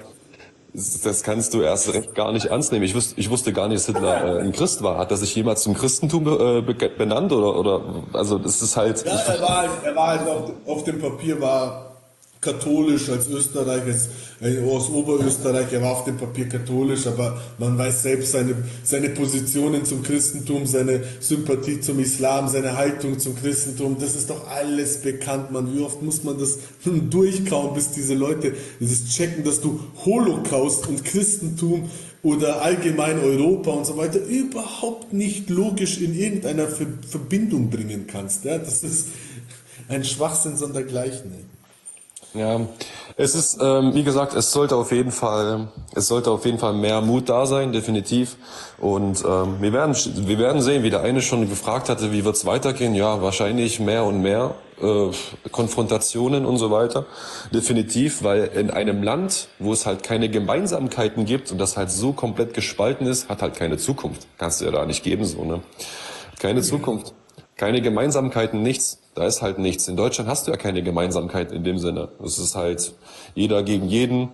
H: Das das kannst du erst recht gar nicht ernst nehmen. Ich wusste, ich wusste gar nicht, dass Hitler äh, ein Christ war. Hat er sich jemals zum Christentum äh, be- benannt oder, oder, also das ist halt,
A: Ja, er war halt, er war halt auf, auf dem Papier war katholisch als Österreich, als, äh, aus Oberösterreich, er war auf dem Papier katholisch, aber man weiß selbst seine, seine Positionen zum Christentum, seine Sympathie zum Islam, seine Haltung zum Christentum, das ist doch alles bekannt, man. Wie oft muss man das durchkauen, bis diese Leute dieses checken, dass du Holocaust und Christentum oder allgemein Europa und so weiter überhaupt nicht logisch in irgendeiner Ver Verbindung bringen kannst. Ja? Das ist ein Schwachsinn sondergleichen. Ey.
H: Ja, es ist, ähm, wie gesagt, es sollte auf jeden Fall, es sollte auf jeden Fall mehr Mut da sein, definitiv. Und ähm, wir werden, wir werden sehen, wie der eine schon gefragt hatte, wie wird's weitergehen. Ja, wahrscheinlich mehr und mehr äh, Konfrontationen und so weiter, definitiv, weil in einem Land, wo es halt keine Gemeinsamkeiten gibt und das halt so komplett gespalten ist, hat halt keine Zukunft. Kannst du ja da nicht geben, so ne? Keine Zukunft, keine Gemeinsamkeiten, nichts. Da ist halt nichts. In Deutschland hast du ja keine Gemeinsamkeit in dem Sinne. Es ist halt jeder gegen jeden,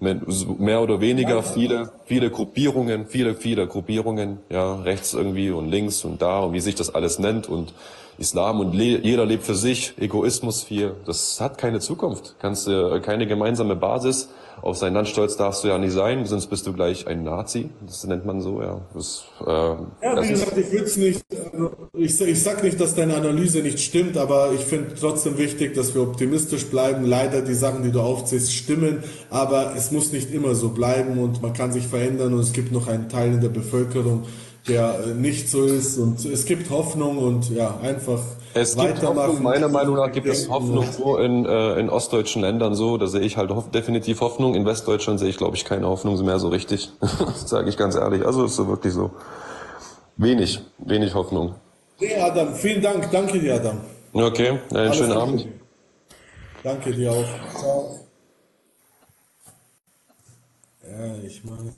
H: mehr oder weniger viele, viele Gruppierungen, viele, viele Gruppierungen, ja, rechts irgendwie und links und da und wie sich das alles nennt und Islam und le jeder lebt für sich, Egoismus viel. Das hat keine Zukunft. Kannst du keine gemeinsame Basis. Auf sein Land stolz darfst du ja nicht sein, sonst bist du gleich ein Nazi. Das nennt man so, ja. Das, äh,
A: ja, wie gesagt, ich will's nicht, ich, ich sag nicht, dass deine Analyse nicht stimmt, aber ich finde trotzdem wichtig, dass wir optimistisch bleiben. Leider die Sachen, die du aufzählst, stimmen, aber es muss nicht immer so bleiben und man kann sich verändern und es gibt noch einen Teil in der Bevölkerung, der äh, nicht so ist. Und es gibt Hoffnung und ja, einfach
H: es gibt Hoffnung, meiner Meinung nach gibt es Hoffnung so in, äh, in ostdeutschen Ländern so, da sehe ich halt hof definitiv Hoffnung. In Westdeutschland sehe ich, glaube ich, keine Hoffnung mehr so richtig. Sage ich ganz ehrlich. Also ist so wirklich so. Wenig, wenig Hoffnung.
A: Nee, Adam, vielen Dank. Danke dir, Adam.
H: Okay, einen schönen Abend.
A: Danke dir auch. Ciao. Ja, ich mache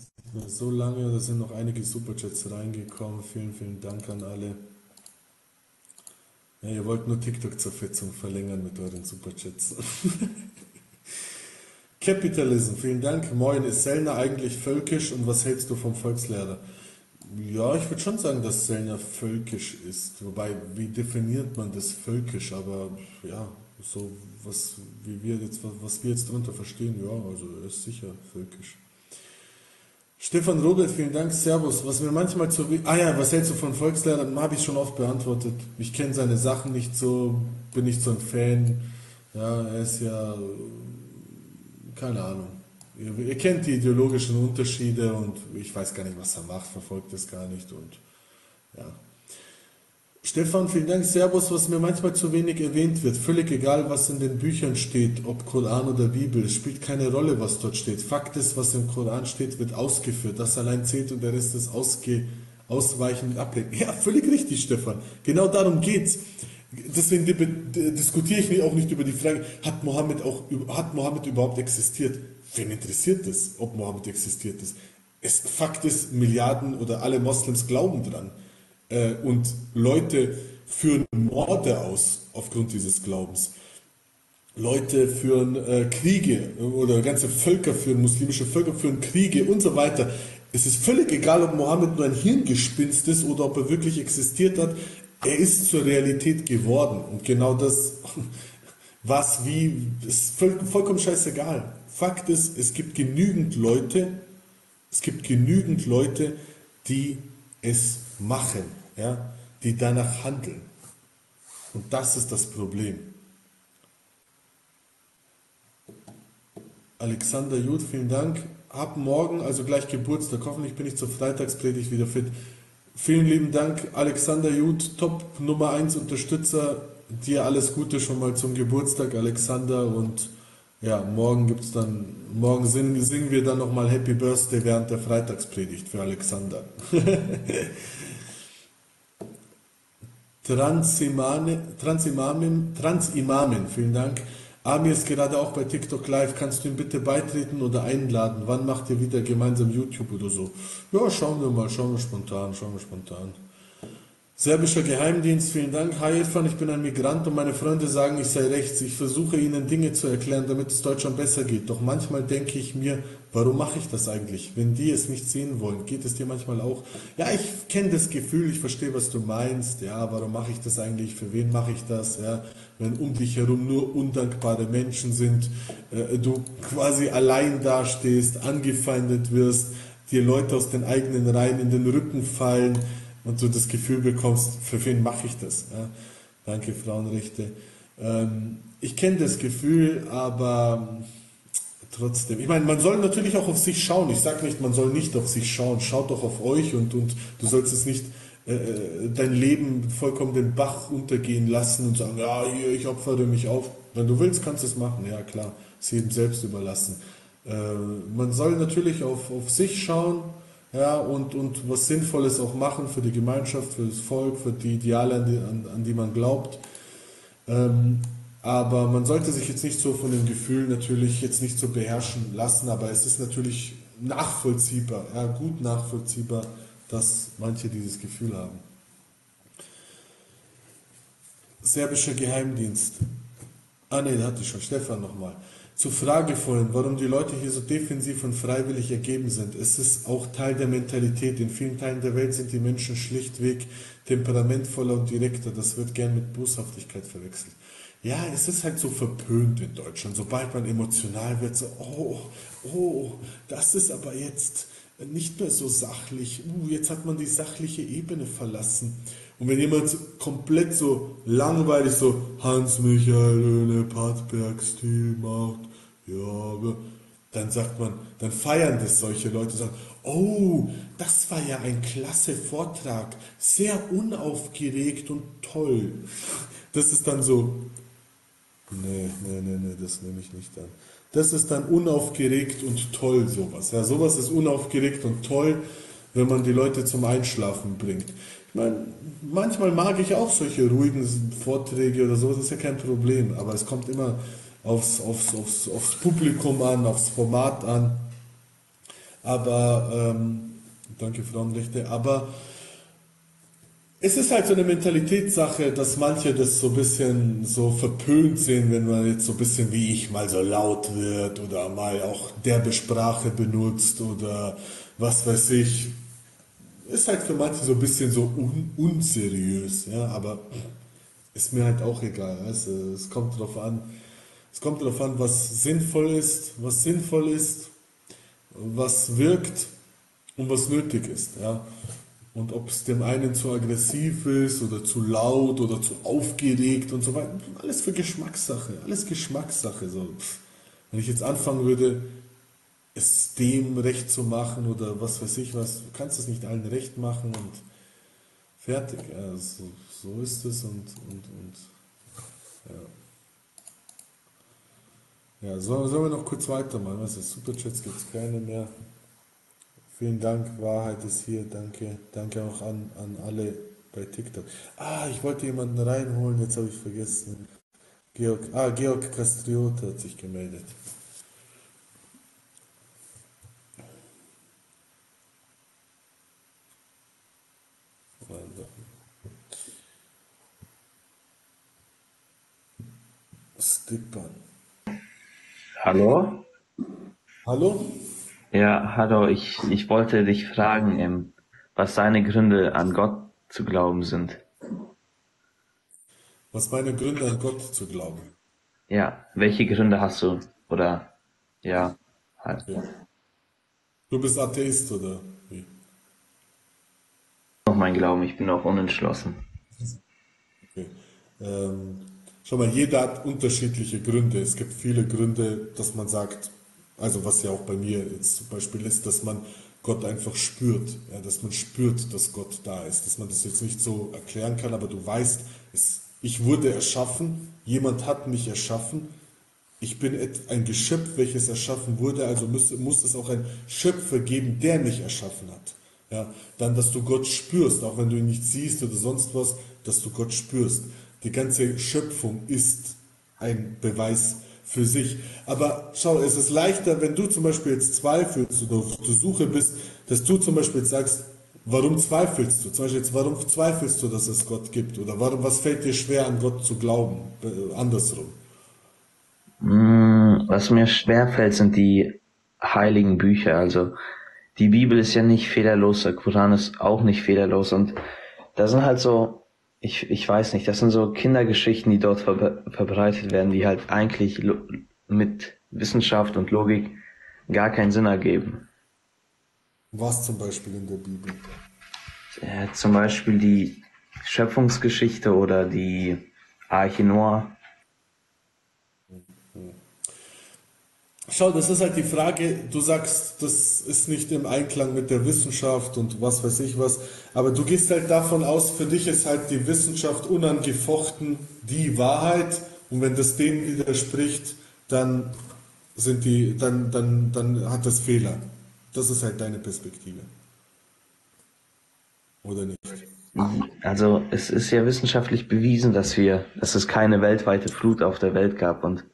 A: so lange, da sind noch einige Superchats reingekommen. Vielen, vielen Dank an alle. Ja, ihr wollt nur TikTok-Zerfetzung verlängern mit euren Superchats. Capitalism, vielen Dank. Moin, ist Sellner eigentlich völkisch und was hältst du vom Volkslehrer? Ja, ich würde schon sagen, dass Sellner völkisch ist. Wobei, wie definiert man das völkisch? Aber ja, so was, wie wir jetzt, was wir jetzt darunter verstehen, ja, also er ist sicher völkisch. Stefan Robert, vielen Dank. Servus. Was mir manchmal zu. Ah ja, was hältst du von Volkslehrern? Habe ich schon oft beantwortet. Ich kenne seine Sachen nicht so, bin nicht so ein Fan. Ja, er ist ja. Keine Ahnung. Ihr, ihr kennt die ideologischen Unterschiede und ich weiß gar nicht, was er macht, verfolgt es gar nicht und ja. Stefan, vielen Dank. Servus, was mir manchmal zu wenig erwähnt wird. Völlig egal, was in den Büchern steht, ob Koran oder Bibel. Es spielt keine Rolle, was dort steht. Fakt ist, was im Koran steht, wird ausgeführt. Das allein zählt und der Rest ist ausge ausweichend ablehnen. Ja, völlig richtig, Stefan. Genau darum geht's. Deswegen diskutiere ich auch nicht über die Frage, hat Mohammed, auch, hat Mohammed überhaupt existiert? Wen interessiert es, ob Mohammed existiert ist? Es, Fakt ist, Milliarden oder alle Moslems glauben dran äh, und Leute führen Morde aus aufgrund dieses Glaubens. Leute führen äh, Kriege oder ganze Völker führen, muslimische Völker führen Kriege und so weiter. Es ist völlig egal, ob Mohammed nur ein Hirngespinst ist oder ob er wirklich existiert hat. Er ist zur Realität geworden. Und genau das, was, wie, ist voll, vollkommen scheißegal. Fakt ist, es gibt genügend Leute, es gibt genügend Leute, die es machen ja, die danach handeln. Und das ist das Problem. Alexander Jud, vielen Dank. Ab morgen, also gleich Geburtstag, hoffentlich bin ich zur Freitagspredigt wieder fit. Vielen lieben Dank, Alexander Jud, Top Nummer 1 Unterstützer. Dir alles Gute schon mal zum Geburtstag, Alexander. Und ja, morgen gibt's dann, morgen singen, singen wir dann nochmal Happy Birthday während der Freitagspredigt für Alexander. Transimamen, Transimamen, vielen Dank. Amir ist gerade auch bei TikTok live. Kannst du ihn bitte beitreten oder einladen? Wann macht ihr wieder gemeinsam YouTube oder so? Ja, schauen wir mal, schauen wir spontan, schauen wir spontan. Serbischer Geheimdienst, vielen Dank. Hi Irfan, ich bin ein Migrant und meine Freunde sagen, ich sei rechts. Ich versuche ihnen Dinge zu erklären, damit es Deutschland besser geht. Doch manchmal denke ich mir, warum mache ich das eigentlich? Wenn die es nicht sehen wollen, geht es dir manchmal auch? Ja, ich kenne das Gefühl, ich verstehe, was du meinst. Ja, warum mache ich das eigentlich? Für wen mache ich das? Ja, wenn um dich herum nur undankbare Menschen sind, äh, du quasi allein dastehst, angefeindet wirst, dir Leute aus den eigenen Reihen in den Rücken fallen und du das Gefühl bekommst, für wen mache ich das? Ja? Danke, Frauenrechte. Ähm, ich kenne das Gefühl, aber trotzdem. Ich meine, man soll natürlich auch auf sich schauen. Ich sage nicht, man soll nicht auf sich schauen. Schaut doch auf euch und, und du sollst es nicht äh, äh, dein Leben vollkommen den Bach untergehen lassen und sagen, ja, hier, ich opfere mich auf. Wenn du willst, kannst du es machen. Ja, klar. Ist jedem selbst überlassen. Äh, man soll natürlich auf, auf sich schauen ja, und, und was Sinnvolles auch machen für die Gemeinschaft, für das Volk, für die Ideale, an die, an, an die man glaubt. Ähm, aber man sollte sich jetzt nicht so von den Gefühlen natürlich jetzt nicht so beherrschen lassen, aber es ist natürlich nachvollziehbar, ja, gut nachvollziehbar, dass manche dieses Gefühl haben. Serbischer Geheimdienst. Ah ne, da hatte ich schon Stefan nochmal. Zur Frage vorhin, warum die Leute hier so defensiv und freiwillig ergeben sind. Es ist auch Teil der Mentalität. In vielen Teilen der Welt sind die Menschen schlichtweg temperamentvoller und direkter. Das wird gern mit Boshaftigkeit verwechselt. Ja, es ist halt so verpönt in Deutschland. Sobald man emotional wird, so, oh, oh, das ist aber jetzt nicht mehr so sachlich. Uh, jetzt hat man die sachliche Ebene verlassen. Und wenn jemand komplett so langweilig so Hans-Michael Löhne, Pattberg-Stil macht, ja, dann sagt man, dann feiern das solche Leute, sagen, oh, das war ja ein klasse Vortrag, sehr unaufgeregt und toll. Das ist dann so, nee, nee, nee, nee, das nehme ich nicht an. Das ist dann unaufgeregt und toll, sowas. Ja, sowas ist unaufgeregt und toll, wenn man die Leute zum Einschlafen bringt. Ich meine, manchmal mag ich auch solche ruhigen Vorträge oder sowas, ist ja kein Problem, aber es kommt immer aufs, aufs, aufs, aufs Publikum an, aufs Format an. Aber, ähm, danke Frauenrechte, aber es ist halt so eine Mentalitätssache, dass manche das so ein bisschen so verpönt sehen, wenn man jetzt so ein bisschen wie ich mal so laut wird oder mal auch derbe Sprache benutzt oder was weiß ich. Ist halt für manche so ein bisschen so un unseriös, ja, aber ist mir halt auch egal. Also, es kommt darauf an, es kommt darauf an, was sinnvoll ist, was sinnvoll ist, was wirkt und was nötig ist. Ja. Und ob es dem einen zu aggressiv ist oder zu laut oder zu aufgeregt und so weiter, alles für Geschmackssache, alles Geschmackssache. So. Wenn ich jetzt anfangen würde, es dem recht zu machen oder was weiß ich was, du kannst es nicht allen recht machen und fertig. Ja, so, so ist es und, und, und ja. Sollen, sollen wir noch kurz weitermachen? Ist Superchats gibt es keine mehr. Vielen Dank, Wahrheit ist hier. Danke. Danke auch an, an alle bei TikTok. Ah, ich wollte jemanden reinholen, jetzt habe ich vergessen. Georg, ah, Georg Castriota hat sich gemeldet. Stippern.
I: Hallo?
A: Hallo?
I: Ja, hallo, ich, ich wollte dich fragen, ähm, was deine Gründe an Gott zu glauben sind.
A: Was meine Gründe an Gott zu glauben?
I: Ja, welche Gründe hast du? Oder, ja, halt.
A: Ja. Du bist Atheist, oder wie?
I: Noch mein Glauben, ich bin auch unentschlossen.
A: Okay. Ähm, schau mal, jeder hat unterschiedliche Gründe. Es gibt viele Gründe, dass man sagt, also was ja auch bei mir jetzt zum Beispiel ist, dass man Gott einfach spürt, ja, dass man spürt, dass Gott da ist, dass man das jetzt nicht so erklären kann, aber du weißt, es, ich wurde erschaffen, jemand hat mich erschaffen, ich bin ein Geschöpf, welches erschaffen wurde, also muss, muss es auch einen Schöpfer geben, der mich erschaffen hat. Ja, dann, dass du Gott spürst, auch wenn du ihn nicht siehst oder sonst was, dass du Gott spürst. Die ganze Schöpfung ist ein Beweis für sich. Aber schau, es ist leichter, wenn du zum Beispiel jetzt zweifelst oder auf der Suche bist, dass du zum Beispiel sagst, warum zweifelst du? Zum Beispiel jetzt, warum zweifelst du, dass es Gott gibt? Oder warum, was fällt dir schwer, an Gott zu glauben? Äh, andersrum.
I: Mm, was mir schwer fällt, sind die heiligen Bücher. Also die Bibel ist ja nicht fehlerlos, der Koran ist auch nicht fehlerlos und da sind halt so ich, ich weiß nicht, das sind so Kindergeschichten, die dort ver verbreitet werden, die halt eigentlich mit Wissenschaft und Logik gar keinen Sinn ergeben.
A: Was zum Beispiel in der Bibel?
I: Äh, zum Beispiel die Schöpfungsgeschichte oder die Arche Noah.
A: Schau, das ist halt die Frage, du sagst, das ist nicht im Einklang mit der Wissenschaft und was weiß ich was, aber du gehst halt davon aus, für dich ist halt die Wissenschaft unangefochten die Wahrheit und wenn das dem widerspricht, dann sind die, dann, dann, dann hat das Fehler. Das ist halt deine Perspektive. Oder nicht?
I: Also es ist ja wissenschaftlich bewiesen, dass wir, dass es keine weltweite Flut auf der Welt gab und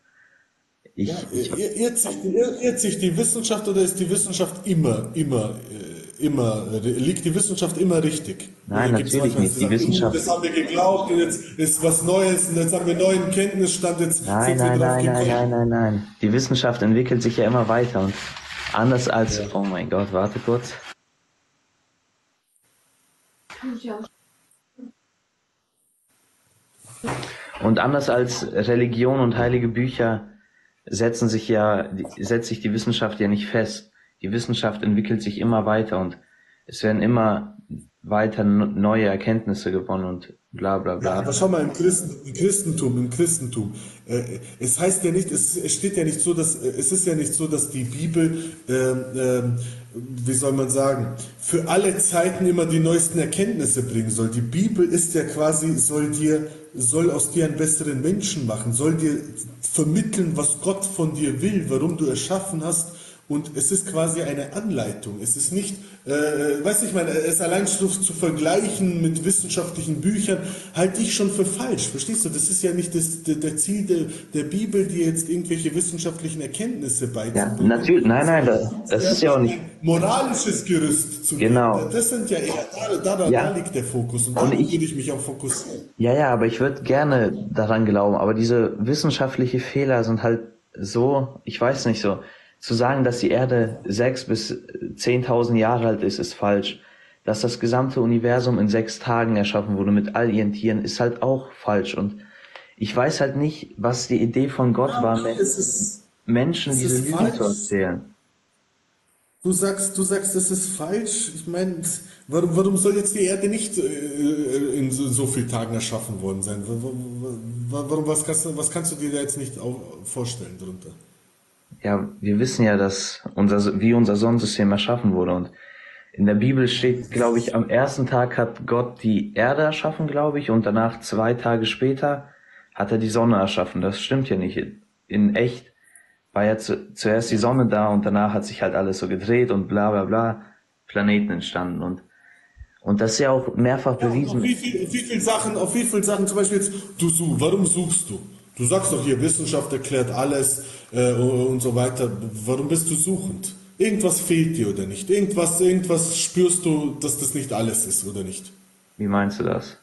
I: ich,
A: Ja,
I: ich
A: irrt, sich, irrt, irrt sich die Wissenschaft oder ist die Wissenschaft immer, immer, äh, immer, liegt die Wissenschaft immer richtig?
I: Nein, natürlich
A: manchmal,
I: nicht. Die
A: sie sagt,
I: Wissenschaft-
A: "Uh, Das haben wir geglaubt und jetzt ist was Neues und jetzt haben wir neuen Kenntnisstand, jetzt
I: Nein, nein, nein, nein, nein, nein, nein. Die Wissenschaft entwickelt sich ja immer weiter und anders als, oh mein Gott, warte kurz. Und anders als Religion und heilige Bücher setzen sich ja, setzt sich die Wissenschaft ja nicht fest. Die Wissenschaft entwickelt sich immer weiter und es werden immer weiter neue Erkenntnisse gewonnen und bla bla
A: Ja,
I: bla.
A: aber schau mal, im, Christen, im Christentum, im Christentum, äh, es heißt ja nicht, es, steht ja nicht so, dass, äh, es ist ja nicht so, dass die Bibel, ähm, ähm, wie soll man sagen, für alle Zeiten immer die neuesten Erkenntnisse bringen soll. Die Bibel ist ja quasi, soll dir, soll aus dir einen besseren Menschen machen, soll dir vermitteln, was Gott von dir will, warum du erschaffen hast. Und es ist quasi eine Anleitung. Es ist nicht, äh, weiß ich meine, es allein zu, zu vergleichen mit wissenschaftlichen Büchern halte ich schon für falsch. Verstehst du? Das ist ja nicht das, der, der Ziel der, der Bibel, dir jetzt irgendwelche wissenschaftlichen Erkenntnisse
I: Ja,
A: beizubringen.
I: natürlich, nein, nein, das, das ist ja auch nicht,
A: moralisches Gerüst zu
I: Genau.
A: geben. Das sind ja eher, da, da, da,
I: Ja.
A: da liegt der Fokus. Und,
I: Und
A: da
I: ich-
A: würde ich mich auch fokussieren.
I: Ja, ja, aber ich würde gerne daran glauben. Aber diese wissenschaftliche Fehler sind halt so, ich weiß nicht so, zu sagen, dass die Erde sechs bis zehntausend Jahre alt ist, ist falsch. Dass das gesamte Universum in sechs Tagen erschaffen wurde mit all ihren Tieren, ist halt auch falsch. Und ich weiß halt nicht, was die Idee von Gott war, Men-
A: Es ist,
I: Menschen
A: es
I: diese Lügen zu erzählen.
A: Du sagst, du sagst, das ist falsch. Ich meine, warum, warum soll jetzt die Erde nicht äh, in so, so vielen Tagen erschaffen worden sein? Wa- wa- wa- Warum, was kannst, du, was kannst du dir da jetzt nicht auch vorstellen drunter?
I: Ja, wir wissen ja, dass unser, wie unser Sonnensystem erschaffen wurde. Und in der Bibel steht, glaube ich, am ersten Tag hat Gott die Erde erschaffen, glaube ich, und danach zwei Tage später hat er die Sonne erschaffen. Das stimmt ja nicht. In echt war ja zu, zuerst die Sonne da und danach hat sich halt alles so gedreht und bla bla bla, Planeten entstanden. Und, und das ist ja auch mehrfach
A: Auf
I: bewiesen.
A: wie viel, auf wie viel Sachen, auf wie viel Sachen, zum Beispiel jetzt, du suchst, warum suchst du? Du sagst doch hier, Wissenschaft erklärt alles äh, und so weiter. Warum bist du suchend? Irgendwas fehlt dir oder nicht? Irgendwas, irgendwas spürst du, dass das nicht alles ist oder nicht?
I: Wie meinst du das?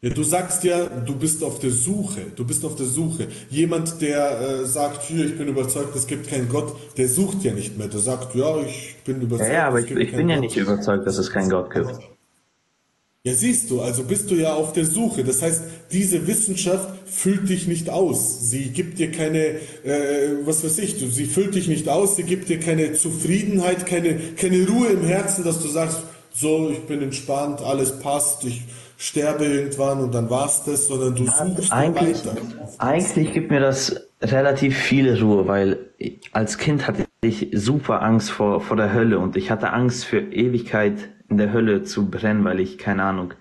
A: Ja, du sagst ja, du bist auf der Suche. Du bist auf der Suche. Jemand, der äh, sagt, hier, ich bin überzeugt, es gibt keinen Gott, der sucht ja nicht mehr. Der sagt, ja, ich bin überzeugt.
I: Ja, ja, aber ich, ich bin ja
A: Gott.
I: nicht überzeugt, dass es keinen Gott gibt.
A: Ja, siehst du, also bist du ja auf der Suche. Das heißt, diese Wissenschaft füllt dich nicht aus. Sie gibt dir keine, äh, was weiß ich, du, sie füllt dich nicht aus, sie gibt dir keine Zufriedenheit, keine, keine Ruhe im Herzen, dass du sagst, so, ich bin entspannt, alles passt, ich sterbe irgendwann und dann war's das, sondern du suchst
I: Eigentlich,
A: weiter.
I: eigentlich gibt mir das relativ viel Ruhe, weil als Kind hatte ich super Angst vor, vor der Hölle und ich hatte Angst für Ewigkeit in der Hölle zu brennen, weil ich, keine Ahnung,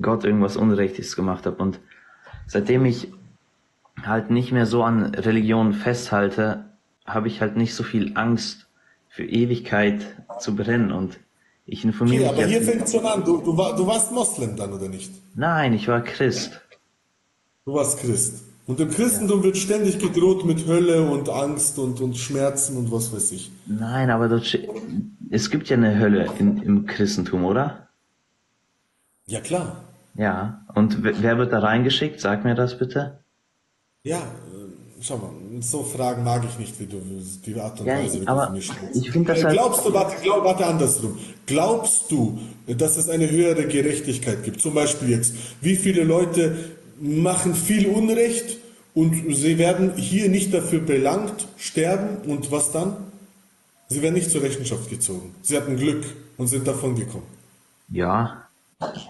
I: Gott irgendwas Unrechtes gemacht habe. Und seitdem ich halt nicht mehr so an Religion festhalte, habe ich halt nicht so viel Angst für Ewigkeit zu brennen und ich informiere
A: Okay,
I: mich
A: aber hier fängt schon an. Du, du, war, du warst Moslem dann, oder nicht?
I: Nein, ich war Christ.
A: Du warst Christ. Und im Christentum wird ständig gedroht mit Hölle und Angst und, und Schmerzen und was weiß ich.
I: Nein, aber dort, es gibt ja eine Hölle in, im Christentum, oder?
A: Ja, klar.
I: Ja. Und wer wird da reingeschickt? Sag mir das bitte.
A: Ja, äh, schau mal, so Fragen mag ich nicht, wie du die Art und
I: Ja,
A: Weise, wie
I: aber
A: du mich
I: ich finde das
A: Äh,
I: halt-
A: Glaubst du, warte, glaub, warte andersrum. Glaubst du, dass es eine höhere Gerechtigkeit gibt? Zum Beispiel jetzt, wie viele Leute machen viel Unrecht und sie werden hier nicht dafür belangt, sterben und was dann? Sie werden nicht zur Rechenschaft gezogen. Sie hatten Glück und sind davon gekommen.
I: Ja,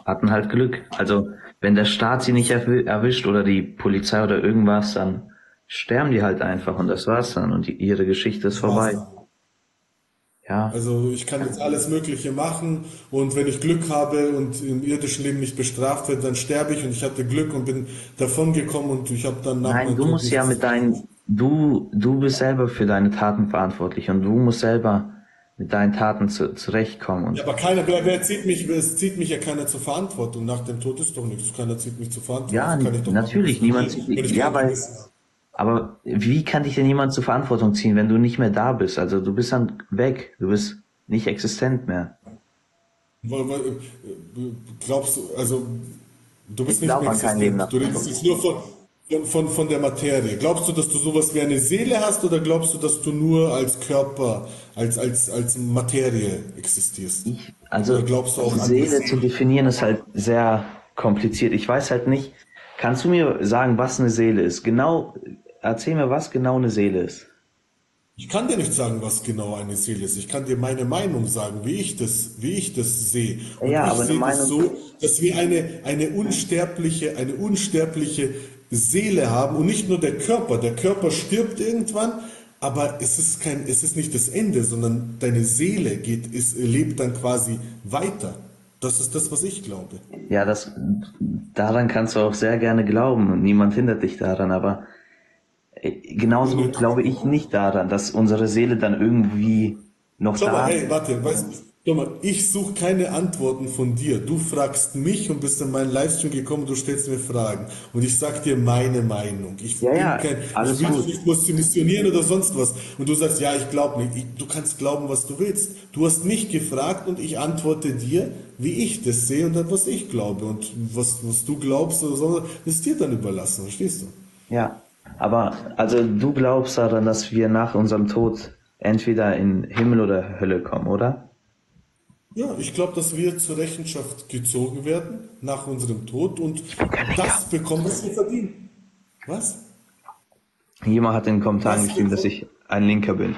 I: hatten halt Glück. Also, wenn der Staat sie nicht erwi- erwischt oder die Polizei oder irgendwas, dann sterben die halt einfach und das war's dann und die, ihre Geschichte ist vorbei. Ja.
A: Also ich kann jetzt alles Mögliche machen und wenn ich Glück habe und im irdischen Leben nicht bestraft werde, dann sterbe ich und ich hatte Glück und bin davon gekommen und ich habe dann nach
I: Nein, du musst ja mit deinen, du, du bist selber für deine Taten verantwortlich und du musst selber mit deinen Taten zu, zurechtkommen.
A: Ja, aber keiner, wer, wer zieht mich, es zieht mich ja keiner zur Verantwortung. Nach dem Tod ist doch nichts. Keiner zieht mich zur Verantwortung.
I: Ja,
A: doch
I: natürlich,
A: machen,
I: niemand zieht
A: will,
I: dich-
A: wenn ich
I: ja, weil-. Aber wie kann dich denn jemand zur Verantwortung ziehen, wenn du nicht mehr da bist? Also du bist dann weg, du bist nicht existent mehr.
A: Weil- weil, äh, Glaubst du, also du bist
I: Ich
A: nicht mehr existent. Du redest jetzt nur von, von, von, von der Materie. Glaubst du, dass du sowas wie eine Seele hast oder glaubst du, dass du nur als Körper, als, als, als Materie existierst?
I: Also
A: Oder glaubst du auch an
I: Seele zu definieren ist halt sehr kompliziert. Ich weiß halt nicht, kannst du mir sagen, was eine Seele ist? Genau, erzähl mir, was genau eine Seele ist.
A: Ich kann dir nicht sagen, was genau eine Seele ist. Ich kann dir meine Meinung sagen, wie ich das, wie ich das sehe. Und
I: Ja,
A: ich
I: aber eine
A: sehe das so, dass wir eine, eine unsterbliche, eine unsterbliche Seele haben und nicht nur der Körper. Der Körper stirbt irgendwann, aber es ist kein, es ist nicht das Ende, sondern deine Seele geht, ist, lebt dann quasi weiter. Das ist das, was ich glaube.
I: Ja, das, daran kannst du auch sehr gerne glauben und niemand hindert dich daran, aber äh, genauso glaube ich nicht daran, dass unsere Seele dann irgendwie noch
A: Schau
I: da
A: mal,
I: ist.
A: hey, warte, weißt du, mal, ich suche keine Antworten von dir. Du fragst mich und bist in meinen Livestream gekommen, du stellst mir Fragen. Und ich sag dir meine Meinung. Ich
I: Ja, ja,
A: kein, ich will dich nicht missionieren oder sonst was. Und du sagst, ja, ich glaube nicht. Ich, du kannst glauben, was du willst. Du hast mich gefragt und ich antworte dir, wie ich das sehe und dann, was ich glaube. Und was, was du glaubst oder so, ist dir dann überlassen, verstehst du?
I: Ja, aber also du glaubst daran, dass wir nach unserem Tod entweder in Himmel oder Hölle kommen, oder?
A: Ja, ich glaube, dass wir zur Rechenschaft gezogen werden nach unserem Tod und das bekommen, was wir verdienen. Was?
I: Jemand hat in den Kommentaren
A: Was
I: geschrieben, dass ich ein Linker bin.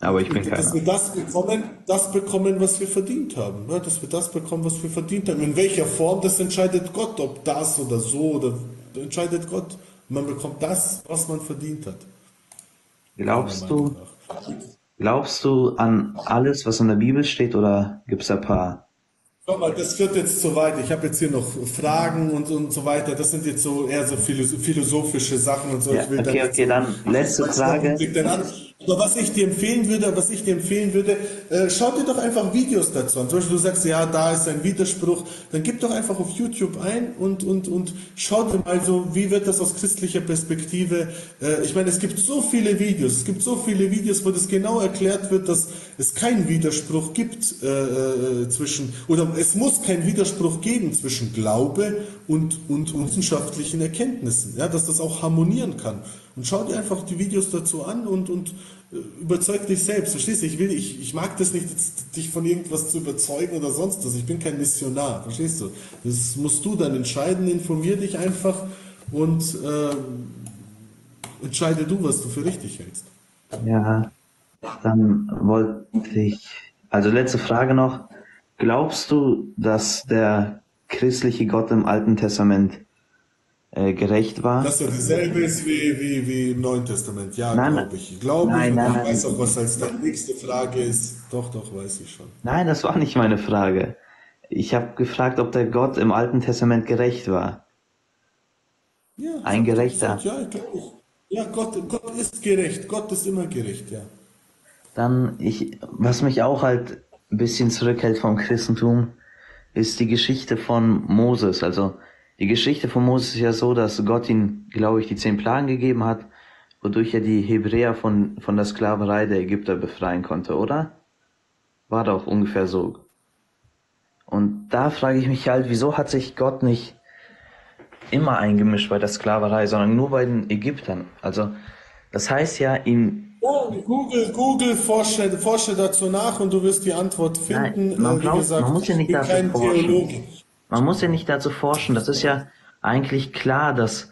I: Aber ich bin
A: Dass
I: keiner.
A: wir das bekommen, das bekommen, was wir verdient haben. Ja, dass wir das bekommen, was wir verdient haben. In welcher Form, das entscheidet Gott. Ob das oder so, oder entscheidet Gott. Man bekommt das, was man verdient hat.
I: Glaubst du,
A: nach.
I: Glaubst du an alles, was in der Bibel steht, oder gibt's da ein paar?
A: Schau mal, das führt jetzt zu weit. Ich habe jetzt hier noch Fragen und, und so weiter. Das sind jetzt so eher so philosoph- philosophische Sachen und so.
I: Ja, okay, okay, dann letzte Frage.
A: Aber was ich dir empfehlen würde, was ich dir empfehlen würde, äh, schau dir doch einfach Videos dazu an. Zum Beispiel, du sagst, ja, da ist ein Widerspruch, dann gib doch einfach auf YouTube ein und, und, und schau dir mal so, wie wird das aus christlicher Perspektive, äh, ich meine, es gibt so viele Videos, es gibt so viele Videos, wo das genau erklärt wird, dass es keinen Widerspruch gibt äh, äh, zwischen, oder es muss keinen Widerspruch geben zwischen Glaube und, und wissenschaftlichen Erkenntnissen, ja, dass das auch harmonieren kann. Und schau dir einfach die Videos dazu an und, und äh, überzeug dich selbst. Verstehst du? Ich will, ich, ich mag das nicht, dich von irgendwas zu überzeugen oder sonst was. Ich bin kein Missionar. Verstehst du? Das musst du dann entscheiden. Informier dich einfach und äh, entscheide du, was du für richtig hältst.
I: Ja, dann wollte ich, also letzte Frage noch. Glaubst du, dass der christliche Gott im Alten Testament äh, gerecht war?
A: Dass er dasselbe ist wie, wie, wie im Neuen Testament. Ja,
I: Nein,
A: glaube ich. Glaube
I: nein,
A: ich.
I: nein,
A: ich
I: nein.
A: weiß auch, was als deine nächste Frage ist. Doch, doch, weiß ich schon.
I: Nein, das war nicht meine Frage. Ich habe gefragt, ob der Gott im Alten Testament gerecht war.
A: Ja,
I: Ein Gerechter.
A: Ja, glaube ich. Ja, Gott, Gott ist gerecht. Gott ist immer gerecht, ja.
I: Dann, ich, was mich auch halt ein bisschen zurückhält vom Christentum, ist die Geschichte von Moses. Also, die Geschichte von Moses ist ja so, dass Gott ihm, glaube ich, die zehn Plagen gegeben hat, wodurch er die Hebräer von, von der Sklaverei der Ägypter befreien konnte, oder? War doch ungefähr so. Und da frage ich mich halt, wieso hat sich Gott nicht immer eingemischt bei der Sklaverei, sondern nur bei den Ägyptern? Also, das heißt ja, ihm
A: Google, Google, forsche, forsche dazu nach und du wirst die Antwort finden.
I: Nein, man braucht-
A: gesagt,
I: man muss ja nicht dazu forschen.
A: Theologe.
I: Man muss ja nicht dazu forschen. Das ist ja eigentlich klar, dass,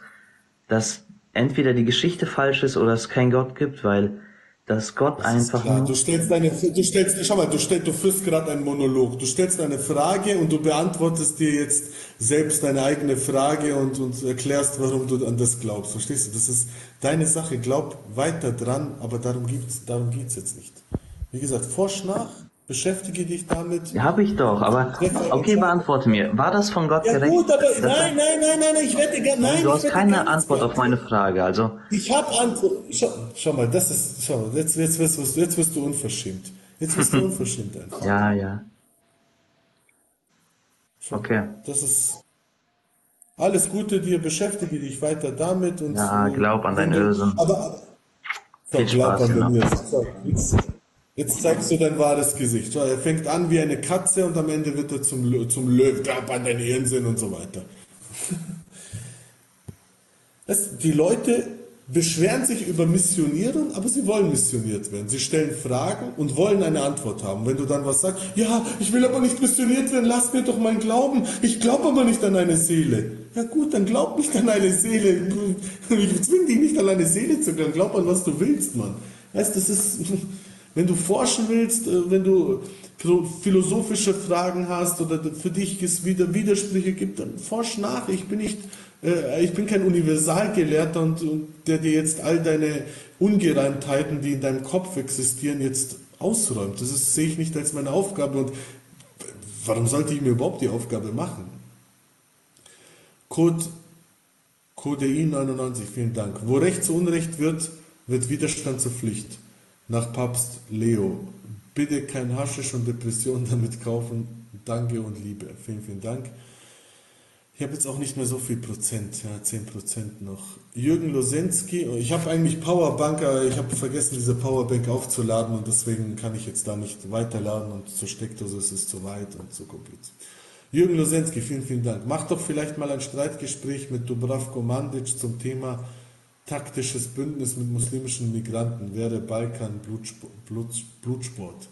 I: dass entweder die Geschichte falsch ist oder es keinen Gott gibt, weil dass Gott
A: Das
I: einfach nur
A: Du stellst eine, du stellst, schau mal, du stellst, du führst gerade einen Monolog. Du stellst eine Frage und du beantwortest dir jetzt selbst deine eigene Frage und, und erklärst, warum du an das glaubst. Verstehst du? Das ist deine Sache. Glaub weiter dran, aber darum geht's, darum geht's jetzt nicht. Wie gesagt, forsch nach, beschäftige dich damit.
I: Habe ich doch, aber okay, beantworte mir. War das von Gott
A: Ja
I: gerecht?
A: gut, aber
I: er-
A: nein, nein, nein, nein, nein, ich werde gar nein,
I: du hast keine Antwort auf meine Frage. Also,
A: Ich habe Antwort. Schau, mal, das ist, schau, jetzt, jetzt, wirst, du- jetzt wirst du unverschämt. Jetzt wirst du unverschämt einfach.
I: ja, ja. Okay.
A: Das ist alles Gute dir, beschäftige dich weiter damit und
I: Ja, glaub an dein Irrsinn.
A: Aber, aber
I: Viel
A: glaub
I: Spaß,
A: an dein
I: genau.
A: Jetzt, zeigst du dein wahres Gesicht. Er fängt an wie eine Katze und am Ende wird er zum, zum Löwen. Glaub an deinen Irrsinn und so weiter. Es, die Leute beschweren sich über Missionierung, aber sie wollen missioniert werden. Sie stellen Fragen und wollen eine Antwort haben. Wenn du dann was sagst, ja, ich will aber nicht missioniert werden, lass mir doch meinen Glauben. Ich glaube aber nicht an eine Seele. Ja gut, dann glaub nicht an eine Seele. Ich zwing dich nicht an eine Seele zu glauben. Glaub an was du willst, Mann. Weißt, das ist, wenn du forschen willst, äh, wenn du philo- philosophische Fragen hast oder für dich es wieder Widersprüche gibt, dann forsch nach. Ich bin nicht, äh, ich bin kein Universalgelehrter und, und der dir jetzt all deine Ungereimtheiten, die in deinem Kopf existieren, jetzt ausräumt. Das ist, sehe ich nicht als meine Aufgabe und warum sollte ich mir überhaupt die Aufgabe machen? Code Codein 99, vielen Dank. Wo Recht zu Unrecht wird, wird Widerstand zur Pflicht. Nach Papst Leo. Bitte kein Haschisch und Depression damit kaufen. Danke und Liebe. Vielen, vielen Dank. Ich habe jetzt auch nicht mehr so viel Prozent, ja, 10 Prozent noch. Jürgen Losensky, ich habe eigentlich Powerbank, aber ich habe vergessen, diese Powerbank aufzuladen und deswegen kann ich jetzt da nicht weiterladen und zur Steckdose ist es zu weit und zu kompliziert. Jürgen Losensky, vielen, vielen Dank. Mach doch vielleicht mal ein Streitgespräch mit Dubravko Mandic zum Thema taktisches Bündnis mit muslimischen Migranten. Wäre Balkan Blutsport? Blutsport.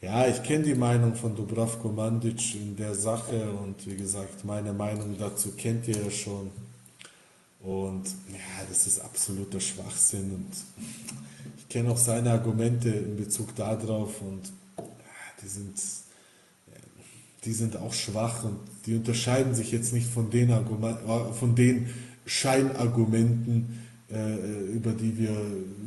A: Ja, ich kenne die Meinung von Dubravko Mandic in der Sache und wie gesagt, meine Meinung dazu kennt ihr ja schon. Und ja, das ist absoluter Schwachsinn und ich kenne auch seine Argumente in Bezug darauf und ja, die sind die sind auch schwach und die unterscheiden sich jetzt nicht von den, Argument, äh, von den Scheinargumenten, äh, über die wir,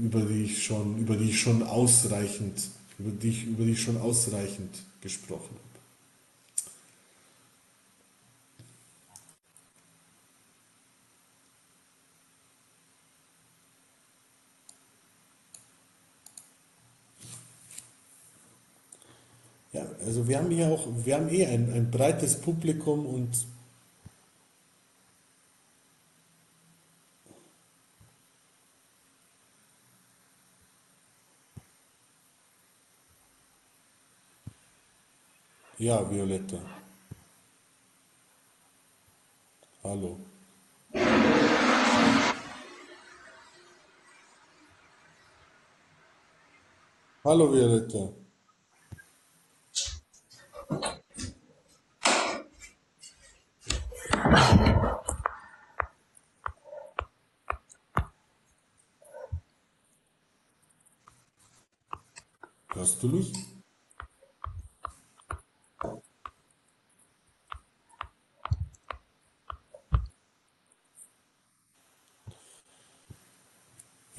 A: über die ich schon, über die ich schon ausreichend, über die ich, über die ich schon ausreichend gesprochen habe. Ja, also wir haben hier auch, wir haben eh ein, ein breites Publikum und ja, Violetta. Hallo. Hallo Violetta. Hörst du mich?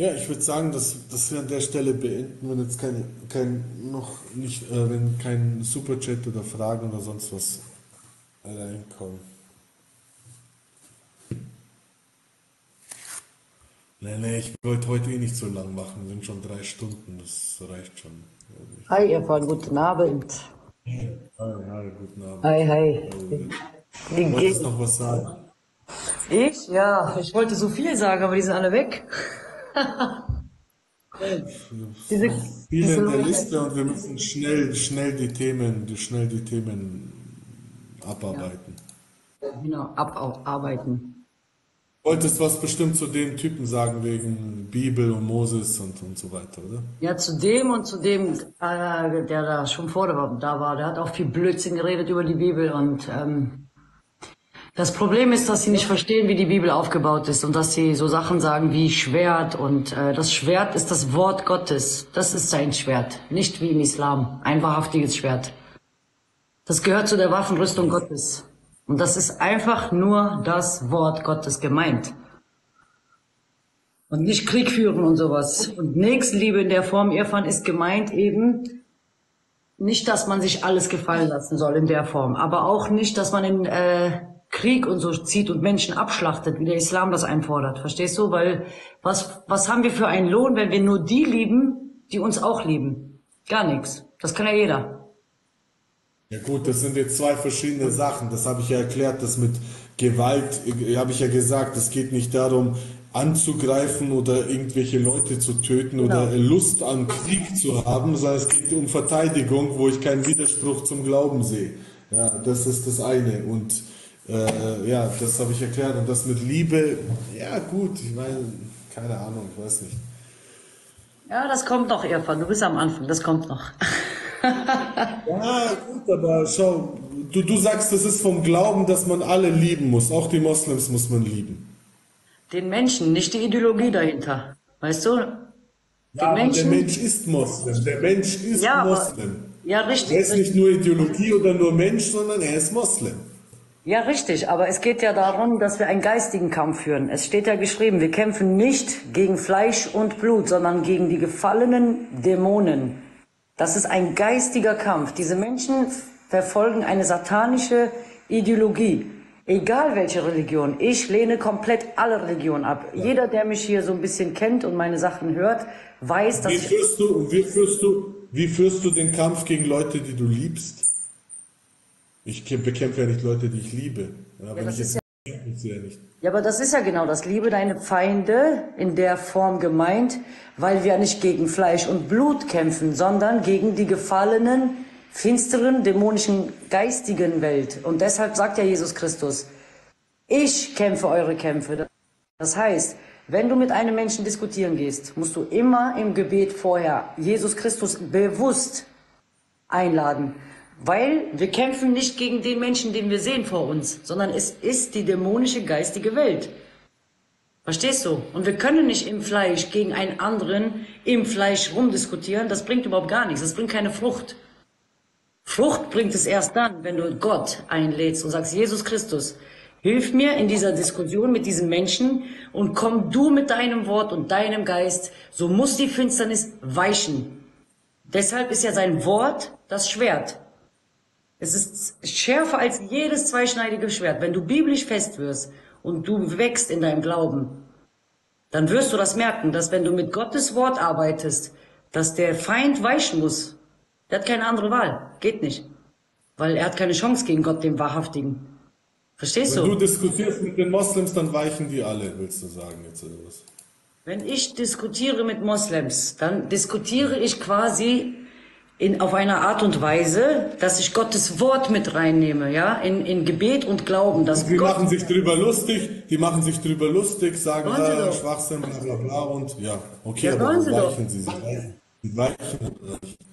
A: Ja, ich würde sagen, dass, dass wir an der Stelle beenden, wenn jetzt kein, kein noch nicht, äh, wenn kein Superchat oder Fragen oder sonst was reinkommen. Nee, nee, ich wollte heute eh nicht so lang machen. Wir sind schon drei Stunden, das reicht schon.
J: Hi, Irfan, guten Abend.
A: Ah, ja, guten Abend.
J: Hi, hi.
A: Wolltest
J: geht's?
A: noch was sagen?
J: Ich? Ja, ich wollte so viel sagen, aber die sind alle weg. Diese,
A: Viele in der Liste und wir müssen schnell, schnell die Themen, schnell die Themen abarbeiten.
J: Genau, abarbeiten.
A: Wolltest was bestimmt zu dem Typen sagen wegen Bibel und Moses und, und so weiter, oder?
J: Ja, zu dem und zu dem, äh, der da schon vor da war, der hat auch viel Blödsinn geredet über die Bibel und ähm, Das Problem ist, dass sie nicht verstehen, wie die Bibel aufgebaut ist und dass sie so Sachen sagen wie Schwert und äh, das Schwert ist das Wort Gottes. Das ist sein Schwert, nicht wie im Islam, ein wahrhaftiges Schwert. Das gehört zu der Waffenrüstung Gottes. Und das ist einfach nur das Wort Gottes gemeint. Und nicht Krieg führen und sowas. Und Nächstenliebe in der Form, Irfan, ist gemeint eben, nicht, dass man sich alles gefallen lassen soll in der Form, aber auch nicht, dass man in äh, Krieg und so zieht und Menschen abschlachtet, wie der Islam das einfordert. Verstehst du? Weil was, was haben wir für einen Lohn, wenn wir nur die lieben, die uns auch lieben? Gar nichts. Das kann ja jeder.
A: Ja gut, das sind jetzt zwei verschiedene Sachen. Das habe ich ja erklärt. Das mit Gewalt, äh, habe ich ja gesagt, es geht nicht darum, anzugreifen oder irgendwelche Leute zu töten
J: Genau.
A: oder Lust am Krieg zu haben, sondern es geht um Verteidigung, wo ich keinen Widerspruch zum Glauben sehe. Ja, das ist das eine. Und äh, ja, das habe ich erklärt. Und das mit Liebe, ja gut, ich meine, keine Ahnung, ich weiß nicht.
J: Ja, das kommt noch, Irfan. Du bist am Anfang. Das kommt noch.
A: Ja, gut, aber schau, du, du sagst, das ist vom Glauben, dass man alle lieben muss. Auch die Moslems muss man lieben.
J: Den Menschen, nicht die Ideologie dahinter. Weißt du?
A: Ja, aber der. Mensch ist Moslem. Der Mensch ist
J: Ja, aber-
A: Moslem.
J: Ja,
A: Er
J: richtig.
A: ist nicht nur Ideologie oder nur Mensch, sondern er ist Moslem.
J: Ja, richtig. Aber es geht ja darum, dass wir einen geistigen Kampf führen. Es steht ja geschrieben, wir kämpfen nicht gegen Fleisch und Blut, sondern gegen die gefallenen Dämonen. Das ist ein geistiger Kampf. Diese Menschen verfolgen eine satanische Ideologie. Egal welche Religion. Ich lehne komplett alle Religionen ab. Jeder, der mich hier so ein bisschen kennt und meine Sachen hört, weiß, dass
A: Wie
J: ich
A: führst du, wie führst du, wie führst du den Kampf gegen Leute, die du liebst? Ich kä- bekämpfe ja nicht Leute, die ich liebe. Ja, wenn
J: das
A: ich
J: ist
A: ja nicht.
J: Ja, aber das ist ja genau das. Liebe deine Feinde in der Form gemeint, weil wir nicht gegen Fleisch und Blut kämpfen, sondern gegen die gefallenen, finsteren, dämonischen, geistigen Welt. Und deshalb sagt ja Jesus Christus, ich kämpfe eure Kämpfe. Das heißt, wenn du mit einem Menschen diskutieren gehst, musst du immer im Gebet vorher Jesus Christus bewusst einladen. Weil wir kämpfen nicht gegen den Menschen, den wir sehen vor uns, sondern es ist die dämonische geistige Welt. Verstehst du? Und wir können nicht im Fleisch gegen einen anderen im Fleisch rumdiskutieren. Das bringt überhaupt gar nichts. Das bringt keine Frucht. Frucht bringt es erst dann, wenn du Gott einlädst und sagst, Jesus Christus, hilf mir in dieser Diskussion mit diesen Menschen und komm du mit deinem Wort und deinem Geist. So muss die Finsternis weichen. Deshalb ist ja sein Wort das Schwert. Es ist schärfer als jedes zweischneidige Schwert. Wenn du biblisch fest wirst und du wächst in deinem Glauben, dann wirst du das merken, dass wenn du mit Gottes Wort arbeitest, dass der Feind weichen muss. Der hat keine andere Wahl. Geht nicht. Weil er hat keine Chance gegen Gott, den Wahrhaftigen. Verstehst
A: Wenn du
J: du?
A: diskutierst mit den Moslems, dann weichen die alle, willst du sagen jetzt oder was?
J: Wenn ich diskutiere mit Moslems, dann diskutiere ich quasi in, auf eine Art und Weise, dass ich Gottes Wort mit reinnehme, ja, in, in Gebet und Glauben, dass
A: Die
J: Gott
A: machen sich drüber lustig, die machen sich drüber lustig, sagen,
J: doch.
A: Schwachsinn, bla bla bla und ja, okay,
J: Ja,
A: aber
J: sie
A: weichen sie? Sie weichen, weichen.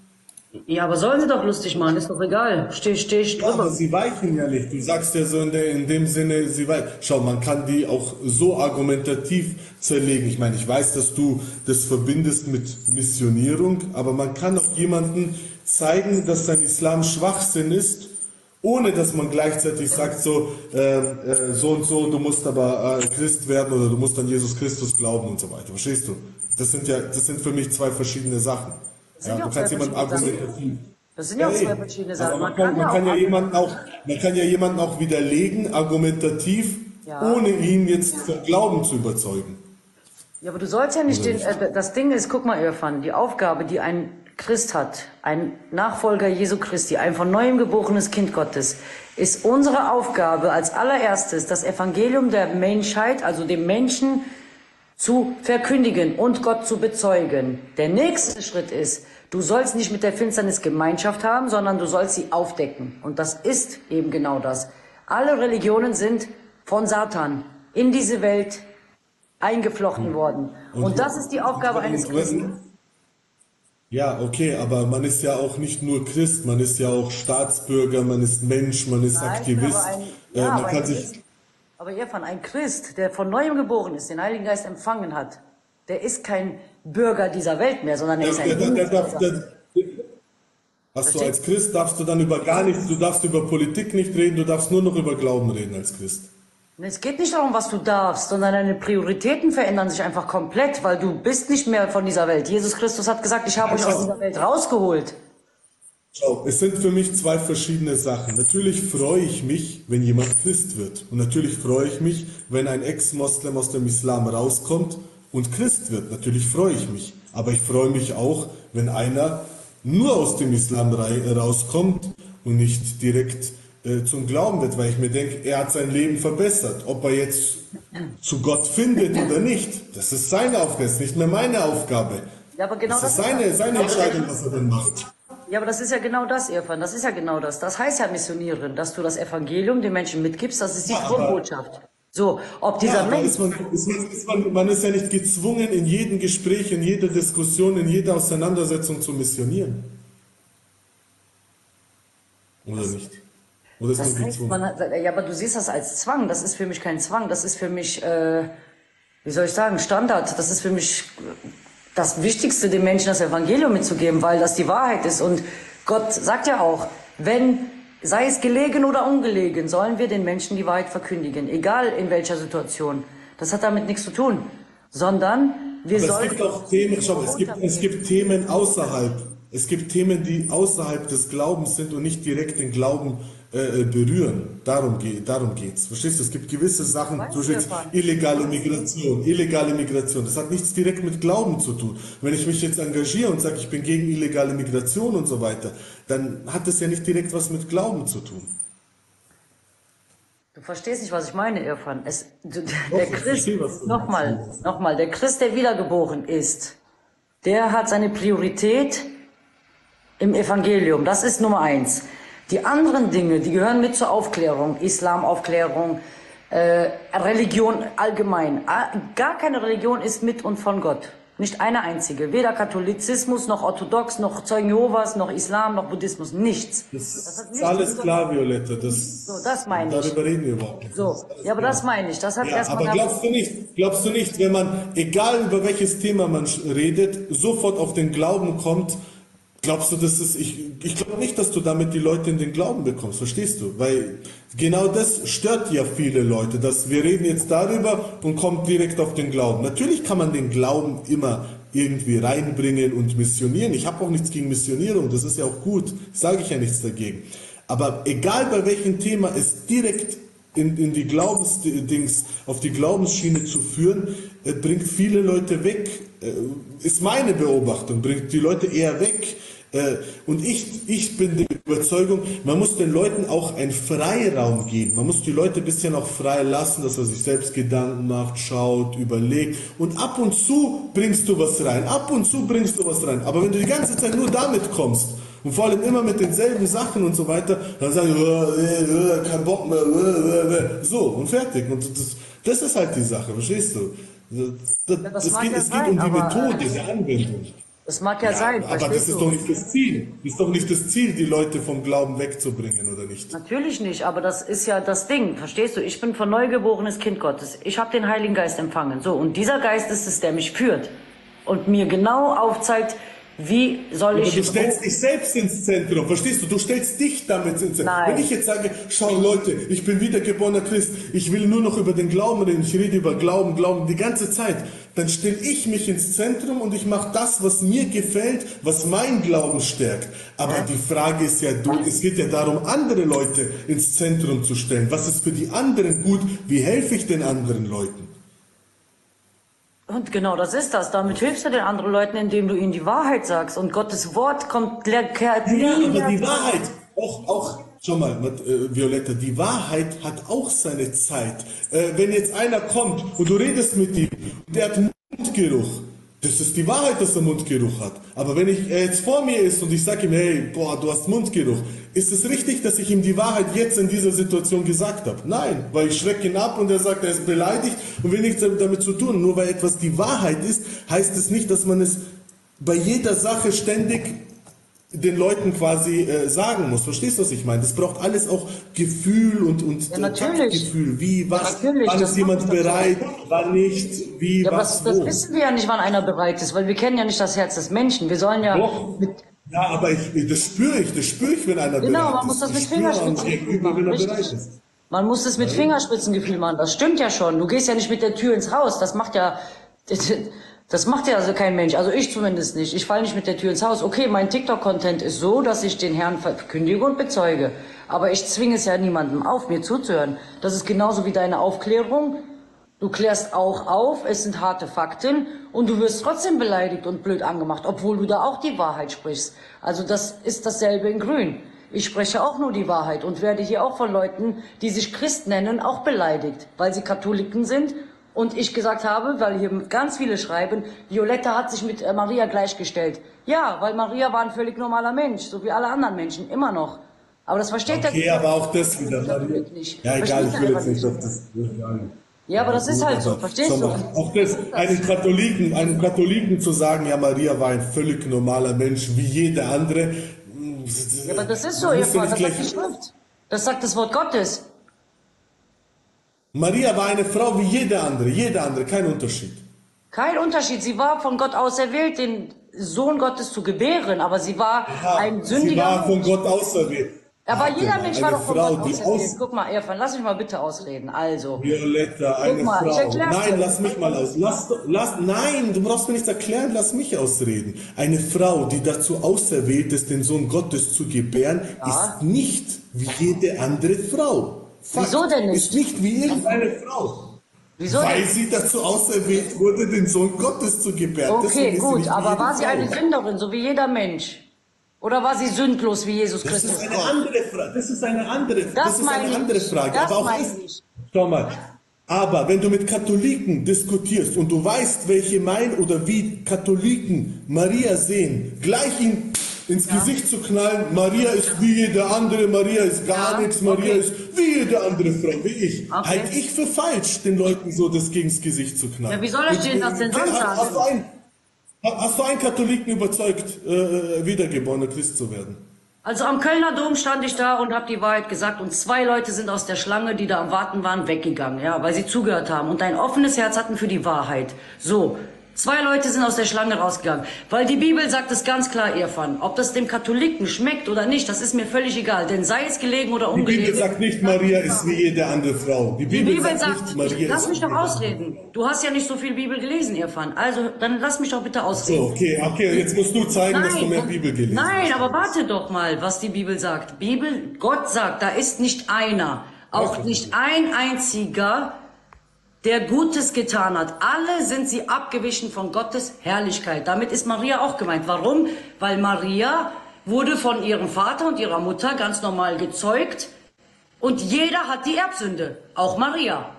J: Ja, aber sollen sie doch lustig machen, ist doch egal. Steh, steh
A: Ja, aber sie weichen ja nicht. Du sagst ja so in, der, in dem Sinne, sie weichen. Schau, man kann die auch so argumentativ zerlegen. Ich meine, ich weiß, dass du das verbindest mit Missionierung, aber man kann auch jemanden zeigen, dass sein Islam Schwachsinn ist, ohne dass man gleichzeitig sagt, so, ähm, äh, so und so, du musst aber äh, Christ werden oder du musst an Jesus Christus glauben und so weiter. Verstehst du? Das sind ja, das sind für mich zwei verschiedene Sachen. Ja, du kannst jemanden argumentativ
J: Das sind ja auch zwei verschiedene
A: Aber
J: Sachen.
A: man kann, man kann ja
J: auch
A: jemanden auch, man kann ja jemanden auch widerlegen, argumentativ,
J: Ja.
A: ohne ihn jetzt vom Glauben zu überzeugen.
J: Ja, aber du sollst ja nicht den, äh, das Ding ist, guck mal, Irfan, die Aufgabe, die ein Christ hat, ein Nachfolger Jesu Christi, ein von neuem geborenes Kind Gottes, ist unsere Aufgabe als allererstes, das Evangelium der Menschheit, also dem Menschen, zu verkündigen und Gott zu bezeugen. Der nächste Schritt ist, du sollst nicht mit der Finsternis Gemeinschaft haben, sondern du sollst sie aufdecken. Und das ist eben genau das. Alle Religionen sind von Satan in diese Welt eingeflochten worden. Und, das ist die Aufgabe eines Christen.
A: Ja, okay, aber man ist ja auch nicht nur Christ, man ist ja auch Staatsbürger, man ist Mensch, man ist
J: Nein,
A: Aktivist.
J: ein-
A: äh,
J: ja,
A: man
J: aber
A: kann sich,
J: Aber Irfan, ein Christ, der von neuem geboren ist, den Heiligen Geist empfangen hat, der ist kein Bürger dieser Welt mehr, sondern er ist ein
A: der, Hast du als Christ darfst du dann über gar nichts, du darfst über Politik nicht reden, du darfst nur noch über Glauben reden als Christ.
J: Es geht nicht darum, was du darfst, sondern deine Prioritäten verändern sich einfach komplett, weil du bist nicht mehr von dieser Welt. Jesus Christus hat gesagt, ich habe euch aus dieser Welt rausgeholt.
A: Schau, es sind für mich zwei verschiedene Sachen. Natürlich freue ich mich, wenn jemand Christ wird. Und natürlich freue ich mich, wenn ein Ex-Moslem aus dem Islam rauskommt und Christ wird. Natürlich freue ich mich. Aber ich freue mich auch, wenn einer nur aus dem Islam rei- rauskommt und nicht direkt äh, zum Glauben wird, weil ich mir denke, er hat sein Leben verbessert. Ob er jetzt zu Gott findet oder nicht, das ist seine Aufgabe, das ist nicht mehr meine Aufgabe.
J: Ja, aber genau
A: das
J: das
A: ist seine, seine Entscheidung, was er dann macht.
J: Ja, aber das ist ja genau das, Irfan. Das ist ja genau das. Das heißt ja missionieren, dass du das Evangelium den Menschen mitgibst. Das ist die
A: aber-
J: Grundbotschaft. So, ob dieser
A: Ja,
J: Mensch.
A: ist man, ist, ist man, man ist ja nicht gezwungen, in jedem Gespräch, in jeder Diskussion, in jeder Auseinandersetzung zu missionieren. Oder nicht? Oder ist
J: Das
A: man
J: heißt,
A: gezwungen?
J: man hat, ja, aber du siehst das als Zwang. Das ist für mich kein Zwang. Das ist für mich, äh, wie soll ich sagen, Standard. Das ist für mich das Wichtigste, den Menschen das Evangelium mitzugeben, weil das die Wahrheit ist. Und Gott sagt ja auch, wenn, sei es gelegen oder ungelegen, sollen wir den Menschen die Wahrheit verkündigen, egal in welcher Situation. Das hat damit nichts zu tun, sondern wir
A: Aber es
J: sollen.
A: gibt auch Themen, schau, es gibt, es gibt Themen außerhalb. Es gibt Themen, die außerhalb des Glaubens sind und nicht direkt den Glauben äh, äh, berühren. Darum, geht, darum geht's. Verstehst du? Es gibt gewisse Sachen, zum Beispiel illegale Migration, illegale Migration. Das hat nichts direkt mit Glauben zu tun. Wenn ich mich jetzt engagiere und sage, ich bin gegen illegale Migration und so weiter, dann hat das ja nicht direkt was mit Glauben zu tun.
J: Du verstehst nicht, was ich meine, Irfan. Es, du,
A: Doch,
J: der Christ, nochmal, nochmal, der Christ, der wiedergeboren ist, der hat seine Priorität im Evangelium. Das ist Nummer eins. Die anderen Dinge, die gehören mit zur Aufklärung, Islamaufklärung, äh, Religion allgemein. Ah, Gar keine Religion ist mit und von Gott. Nicht eine einzige. Weder Katholizismus, noch Orthodox, noch Zeugen Jehovas, noch Islam, noch Buddhismus. Nichts.
A: Das ist
J: nichts
A: alles
J: mit-
A: klar, Violetta. Das,
J: So, das meine ich.
A: darüber reden wir überhaupt nicht.
J: So, ja, aber das meine ich. Das hat
A: Ja,
J: erstmal
A: aber glaubst du nicht, glaubst du nicht, wenn man, egal über welches Thema man redet, sofort auf den Glauben kommt, glaubst du, dass es, ich, ich glaube nicht, dass du damit die Leute in den Glauben bekommst, verstehst du? Weil genau das stört ja viele Leute, dass wir reden jetzt darüber und kommen direkt auf den Glauben. Natürlich kann man den Glauben immer irgendwie reinbringen und missionieren. Ich habe auch nichts gegen Missionierung, das ist ja auch gut, sage ich ja nichts dagegen. Aber egal bei welchem Thema es direkt in, in die Glaubensdings, auf die Glaubensschiene zu führen, äh, bringt viele Leute weg. Äh, ist meine Beobachtung, bringt die Leute eher weg. Äh, und ich, ich bin der Überzeugung, man muss den Leuten auch einen Freiraum geben. Man muss die Leute ein bisschen auch frei lassen, dass er sich selbst Gedanken macht, schaut, überlegt. Und ab und zu bringst du was rein. Ab und zu bringst du was rein. Aber wenn du die ganze Zeit nur damit kommst, und vor allem immer mit denselben Sachen und so weiter, dann sagen die, äh, äh, kein Bock mehr, so und fertig. Und das, das ist halt die Sache, verstehst du? Das,
J: das
A: das geht, es geht um die Methode der Anwendung.
J: Das mag ja, sein,
A: aber das ist
J: du?
A: doch nicht das Ziel. Das ist doch nicht das Ziel, die Leute vom Glauben wegzubringen, oder nicht?
J: Natürlich nicht, aber das ist ja das Ding, verstehst du? Ich bin von neugeborenes Kind Gottes. Ich habe den Heiligen Geist empfangen. So, und dieser Geist ist es, der mich führt und mir genau aufzeigt, wie soll
A: Aber
J: ich...
A: du stellst dich selbst ins Zentrum, verstehst du? Du stellst dich damit ins Zentrum.
J: Nein.
A: Wenn ich jetzt sage, schau Leute, ich bin wiedergeborener Christ, ich will nur noch über den Glauben reden, ich rede über Glauben, Glauben die ganze Zeit, dann stelle ich mich ins Zentrum und ich mache das, was mir gefällt, was mein Glauben stärkt. Aber die Frage ist ja, du, es geht ja darum, andere Leute ins Zentrum zu stellen. Was ist für die anderen gut? Wie helfe ich den anderen Leuten?
J: Und genau das ist das. Damit hilfst du den anderen Leuten, indem du ihnen die Wahrheit sagst. Und Gottes Wort kommt klar.
A: Ja, aber die Wahrheit, auch, auch, schau mal, äh, Violetta, die Wahrheit hat auch seine Zeit. Äh, wenn jetzt einer kommt und du redest mit ihm, und der hat Mundgeruch, das ist die Wahrheit, dass er Mundgeruch hat. Aber wenn ich, er jetzt vor mir ist und ich sage ihm, hey, boah, du hast Mundgeruch, ist es richtig, dass ich ihm die Wahrheit jetzt in dieser Situation gesagt habe? Nein, weil ich schrecke ihn ab und er sagt, er ist beleidigt und will nichts damit zu tun. Nur weil etwas die Wahrheit ist, heißt es nicht, dass man es bei jeder Sache ständig den Leuten quasi äh, sagen muss. Verstehst du, was ich meine? Das braucht alles auch Gefühl und, und
J: Ja, natürlich.
A: Taktgefühl. Wie, was,
J: Natürlich,
A: wann
J: das
A: ist jemand
J: das
A: bereit, wann nicht, wie,
J: Ja,
A: was,
J: das, das wissen wir ja nicht, wann einer bereit ist, weil wir kennen ja nicht das Herz des Menschen. Wir sollen ja
A: Doch.
J: mit,
A: Ja, aber ich, das spüre ich, das spüre ich, wenn einer
J: Genau,
A: bereit
J: man
A: ist.
J: muss das mit Fingerspitzengefühl
A: er
J: machen, richtig. man muss es mit Fingerspitzengefühl machen. Das stimmt ja schon. Du gehst ja nicht mit der Tür ins Haus. Das macht ja, das macht ja also kein Mensch. Also ich zumindest nicht. Ich falle nicht mit der Tür ins Haus. Okay, mein TikTok-Content ist so, dass ich den Herrn verkündige und bezeuge. Aber ich zwinge es ja niemandem auf, mir zuzuhören. Das ist genauso wie deine Aufklärung. Du klärst auch auf, es sind harte Fakten und du wirst trotzdem beleidigt und blöd angemacht, obwohl du da auch die Wahrheit sprichst. Also das ist dasselbe in Grün. Ich spreche auch nur die Wahrheit und werde hier auch von Leuten, die sich Christ nennen, auch beleidigt, weil sie Katholiken sind und ich gesagt habe, weil hier ganz viele schreiben, Violetta hat sich mit äh, Maria gleichgestellt. Ja, weil Maria war ein völlig normaler Mensch, so wie alle anderen Menschen, immer noch. Aber das versteht
A: Okay,
J: der
A: aber auch das wieder. Maria.
J: nicht.
A: Ja, egal,
J: Versteht
A: ich will jetzt nicht auf das. Ja,
J: Ja, aber das ist halt so, verstehst du?
A: Auch das, einem Katholiken, einem Katholiken zu sagen, ja, Maria war ein völlig normaler Mensch, wie jeder andere.
J: Ja, aber das ist so, Vater,
A: nicht
J: das sagt die Schrift. Das sagt das Wort Gottes.
A: Maria war eine Frau wie jede andere, jede andere, kein Unterschied.
J: Kein Unterschied. Sie war von Gott auserwählt, den Sohn Gottes zu gebären, aber sie war ein
A: Sie war
J: sündiger
A: von. Gott auserwählt.
J: Aber
A: Warte
J: jeder
A: mal,
J: Mensch war doch von
A: Frau,
J: Gott auserwählt.
A: aus
J: Guck mal, Erfan, lass mich mal bitte ausreden. Also,
A: Violetta,
J: Guck
A: eine
J: mal,
A: Frau. Nein, lass mich mal aus. Lass, lass, nein, du brauchst mir nichts erklären, lass mich ausreden. Eine Frau, die dazu auserwählt ist, den Sohn Gottes zu gebären, ist nicht wie jede andere Frau. Fakt.
J: Wieso denn nicht?
A: Ist nicht wie irgendeine Frau.
J: wieso
A: Weil
J: denn?
A: sie dazu auserwählt wurde, den Sohn Gottes zu gebären.
J: Okay,
A: ist
J: gut, aber war sie
A: Frau.
J: eine Sünderin, so wie jeder Mensch? Oder war sie sündlos wie Jesus
A: Das
J: Christus?
A: ist eine andere Frage. Das ist eine andere, das
J: Das
A: ist eine
J: ich
A: andere. Frage.
J: Das
A: aber auch
J: meine
A: ich, schau mal. Aber wenn du mit Katholiken diskutierst und du weißt, welche meinen oder wie Katholiken Maria sehen, gleich ihn ins Gesicht zu knallen, Maria ist wie jede andere, Maria ist gar
J: Ja,
A: nichts, Maria
J: okay.
A: ist wie jede andere Frau, wie ich.
J: Okay.
A: Halt ich für falsch, den Leuten so das gegens Gesicht zu knallen.
J: Ja, wie soll ich denen das denn sonst
A: hast, hast, du einen, hast du einen Katholiken überzeugt, äh, wiedergeborener Christ zu werden?
J: Also am Kölner Dom stand ich da und habe die Wahrheit gesagt und zwei Leute sind aus der Schlange, die da am Warten waren, weggegangen, ja, weil sie zugehört haben und ein offenes Herz hatten für die Wahrheit. So. Zwei Leute sind aus der Schlange rausgegangen. Weil die Bibel sagt es ganz klar, Irfan. Ob das dem Katholiken schmeckt oder nicht, das ist mir völlig egal. Denn sei es gelegen oder
A: Die
J: ungelegen.
A: Bibel sagt nicht, Maria ist wie jede andere Frau. Die
J: Die
A: Bibel,
J: Bibel
A: sagt,
J: sagt,
A: nicht, Maria
J: lass mich doch ausreden. Du hast ja nicht so viel Bibel gelesen, Irfan. Also, dann lass mich doch bitte ausreden.
A: So, okay, okay, jetzt musst du zeigen, dass du mehr Bibel gelesen hast.
J: nein, aber warte doch mal, was die Bibel sagt. Bibel, Gott sagt, da ist nicht einer, auch nicht ein einziger, der Gutes getan hat. Alle sind sie abgewichen von Gottes Herrlichkeit. Damit ist Maria auch gemeint. Warum? Weil Maria wurde von ihrem Vater und ihrer Mutter ganz normal gezeugt und jeder hat die Erbsünde, auch Maria.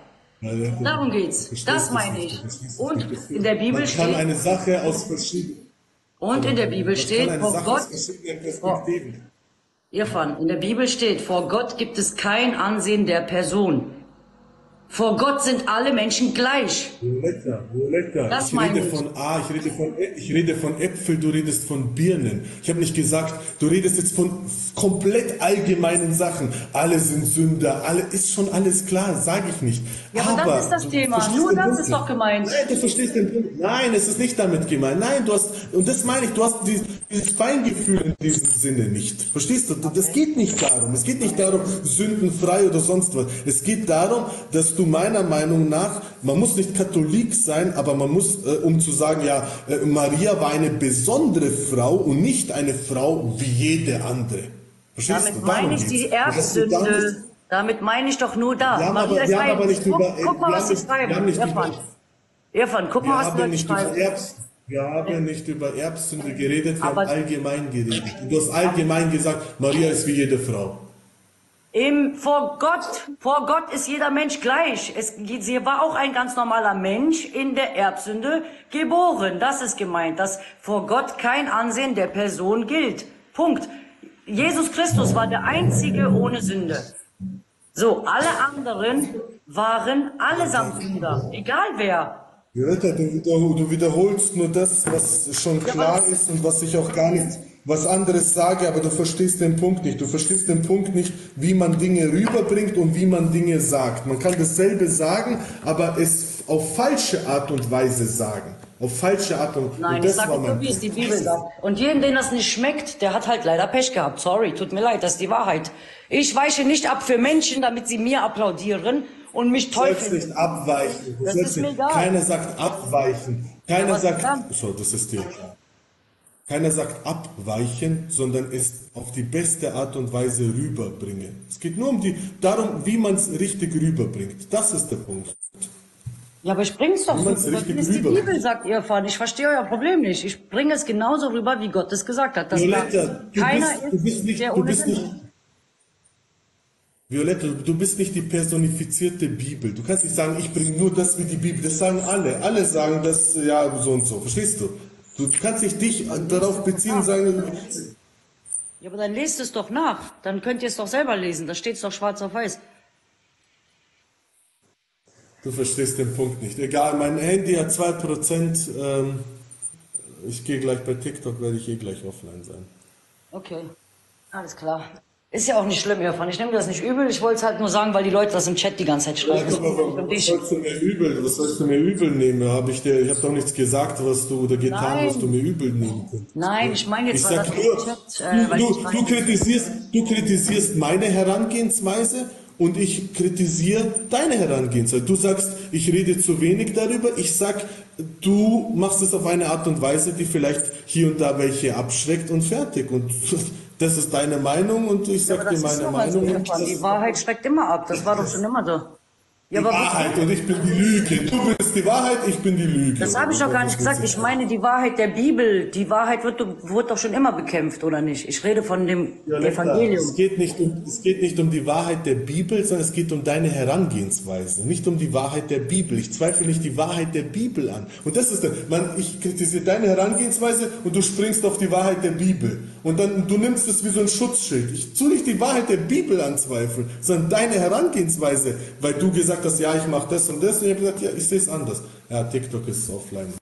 J: Darum geht's. Das meine ich. Und in der Bibel
A: Man kann
J: steht,
A: eine Sache aus verschiedenen,
J: und in der Bibel steht, vor Gott,
A: Perspektiven.
J: Irfan, in der Bibel steht, vor Gott gibt es kein Ansehen der Person. Vor Gott sind alle Menschen gleich.
A: Violetta, Violetta,
J: Das
A: ich
J: meine
A: rede
J: ich.
A: von A, ich rede von, Ä- ich rede von Äpfel, du redest von Birnen. Ich habe nicht gesagt, du redest jetzt von komplett allgemeinen Sachen. Alle sind Sünder, alle, ist schon alles klar, sage ich nicht.
J: Ja, aber das ist das Thema. Nur das
A: Punkt
J: ist doch gemeint.
A: Nein, du verstehst den Punkt. Nein, es ist nicht damit gemeint. Nein, du hast, und das meine ich, du hast dieses, dieses Feingefühl in diesem Sinne nicht. Verstehst du? Das geht nicht darum. Es geht nicht darum, sündenfrei oder sonst was. Es geht darum, dass du meiner Meinung nach, man muss nicht Katholik sein, aber man muss, äh, um zu sagen, ja, äh, Maria war eine besondere Frau und nicht eine Frau wie jede andere. Verstehst
J: Damit
A: du?
J: meine ich die
A: du
J: Erbsünde. Damit meine ich doch nur da.
A: Wir haben aber- wir haben aber nicht
J: guck,
A: über-
J: guck mal, was
A: haben nicht
J: Irfan.
A: über-
J: Irfan, guck mal, was Leute
A: nicht über. Erbs wir haben nicht über Erbsünde geredet, wir
J: Aber-
A: haben allgemein geredet. Und Du hast allgemein gesagt, Maria ist wie jede Frau.
J: Im, vor Gott, vor Gott ist jeder Mensch gleich. Es, sie war auch ein ganz normaler Mensch in der Erbsünde geboren. Das ist gemeint, dass vor Gott kein Ansehen der Person gilt. Punkt. Jesus Christus war der Einzige ohne Sünde. So, alle anderen waren allesamt Sünder. Egal wer.
A: Violetta, du, wieder- du wiederholst nur das, was schon klar
J: was-
A: ist und was ich auch gar nicht, was anderes sage, aber du verstehst den Punkt nicht. Du verstehst den Punkt nicht, wie man Dinge rüberbringt und wie man Dinge sagt. Man kann dasselbe sagen, aber es auf falsche Art und Weise sagen. Auf falsche Art und Weise.
J: Nein, ich sage
A: mein
J: wie es die. Bibel sagt. Und jedem, den das nicht schmeckt, der hat halt leider Pech gehabt. Sorry, tut mir leid, das ist die Wahrheit. Ich weiche nicht ab für Menschen, damit sie mir applaudieren und mich toll finden.
A: nicht abweichen.
J: Das ist mir egal.
A: keiner sagt abweichen.
J: Ja,
A: Keiner
J: was
A: sagt,
J: dann?
A: so, das ist dir klar. Keiner sagt abweichen, sondern es auf die beste Art und Weise rüberbringen. Es geht nur um die, darum, wie man es richtig rüberbringt. Das ist der Punkt.
J: Ja, aber ich bring's doch
A: Wie
J: so rüber, wie es die. Bibel sagt, ihr Vater. Ich verstehe euer Problem nicht. Ich bringe es genauso rüber, wie Gott es gesagt hat. Dass
A: Violetta, du bist, du bist
J: ist,
A: nicht,
J: der
A: du bist nicht, Violetta, du bist nicht die personifizierte Bibel. Du kannst nicht sagen, ich bringe nur das wie die Bibel. Das sagen alle. Alle sagen das, ja, so und so. Verstehst du? Du kannst nicht dich darauf beziehen und sagen,
J: Ja, aber dann lest es doch nach. Dann könnt ihr es doch selber lesen. Da steht's doch schwarz auf weiß.
A: Du verstehst den Punkt nicht. Egal, mein Handy hat 2%. Ähm, ich gehe gleich bei TikTok, werde ich eh gleich offline sein.
J: Okay, alles klar. Ist ja auch nicht schlimm, Irfan. Ich nehme das nicht übel. Ich wollte es halt nur sagen, weil die Leute das im Chat die ganze Zeit schreiben.
A: Ja, aber was sollst du mir übel? Was sollst du mir übel nehmen? Hab ich dir, ich habe doch nichts gesagt, was du oder getan,
J: Nein.
A: was du mir übel nehmen kannst.
J: nein, ich meine jetzt,
A: Ich sag nur,
J: Chat, äh,
A: du,
J: ich
A: du, du, kritisierst, du kritisierst meine Herangehensweise und ich kritisiere deine Herangehensweise. Du sagst, ich rede zu wenig darüber. Ich sag, du machst es auf eine Art und Weise, die vielleicht hier und da welche abschreckt und fertig. Und das ist deine Meinung und ich sag
J: aber
A: dir meine Meinung.
J: Die Wahrheit schreckt immer ab. Das war doch schon immer so. Ja,
A: die Wahrheit und ich bin die Lüge. Du bist die Wahrheit, ich bin die Lüge.
J: das habe ich doch gar nicht gesagt. Ich meine die Wahrheit der Bibel. Die Wahrheit wird, doch- wird doch schon immer bekämpft, oder nicht? Ich rede von dem
A: Violetta,
J: Evangelium.
A: Es geht, nicht um, es geht nicht um die Wahrheit der Bibel, sondern es geht um deine Herangehensweise, nicht um die Wahrheit der Bibel. Ich zweifle nicht die Wahrheit der Bibel an. Und das ist man, ich kritisiere deine Herangehensweise und du springst auf die Wahrheit der Bibel. Und dann, du nimmst es wie so ein Schutzschild. Ich tu nicht die Wahrheit der Bibel anzweifeln, sondern deine Herangehensweise, weil du gesagt hast, ja, ich mache das und das. Und ich habe gesagt, ja, ich sehe es anders. Ja, TikTok ist offline.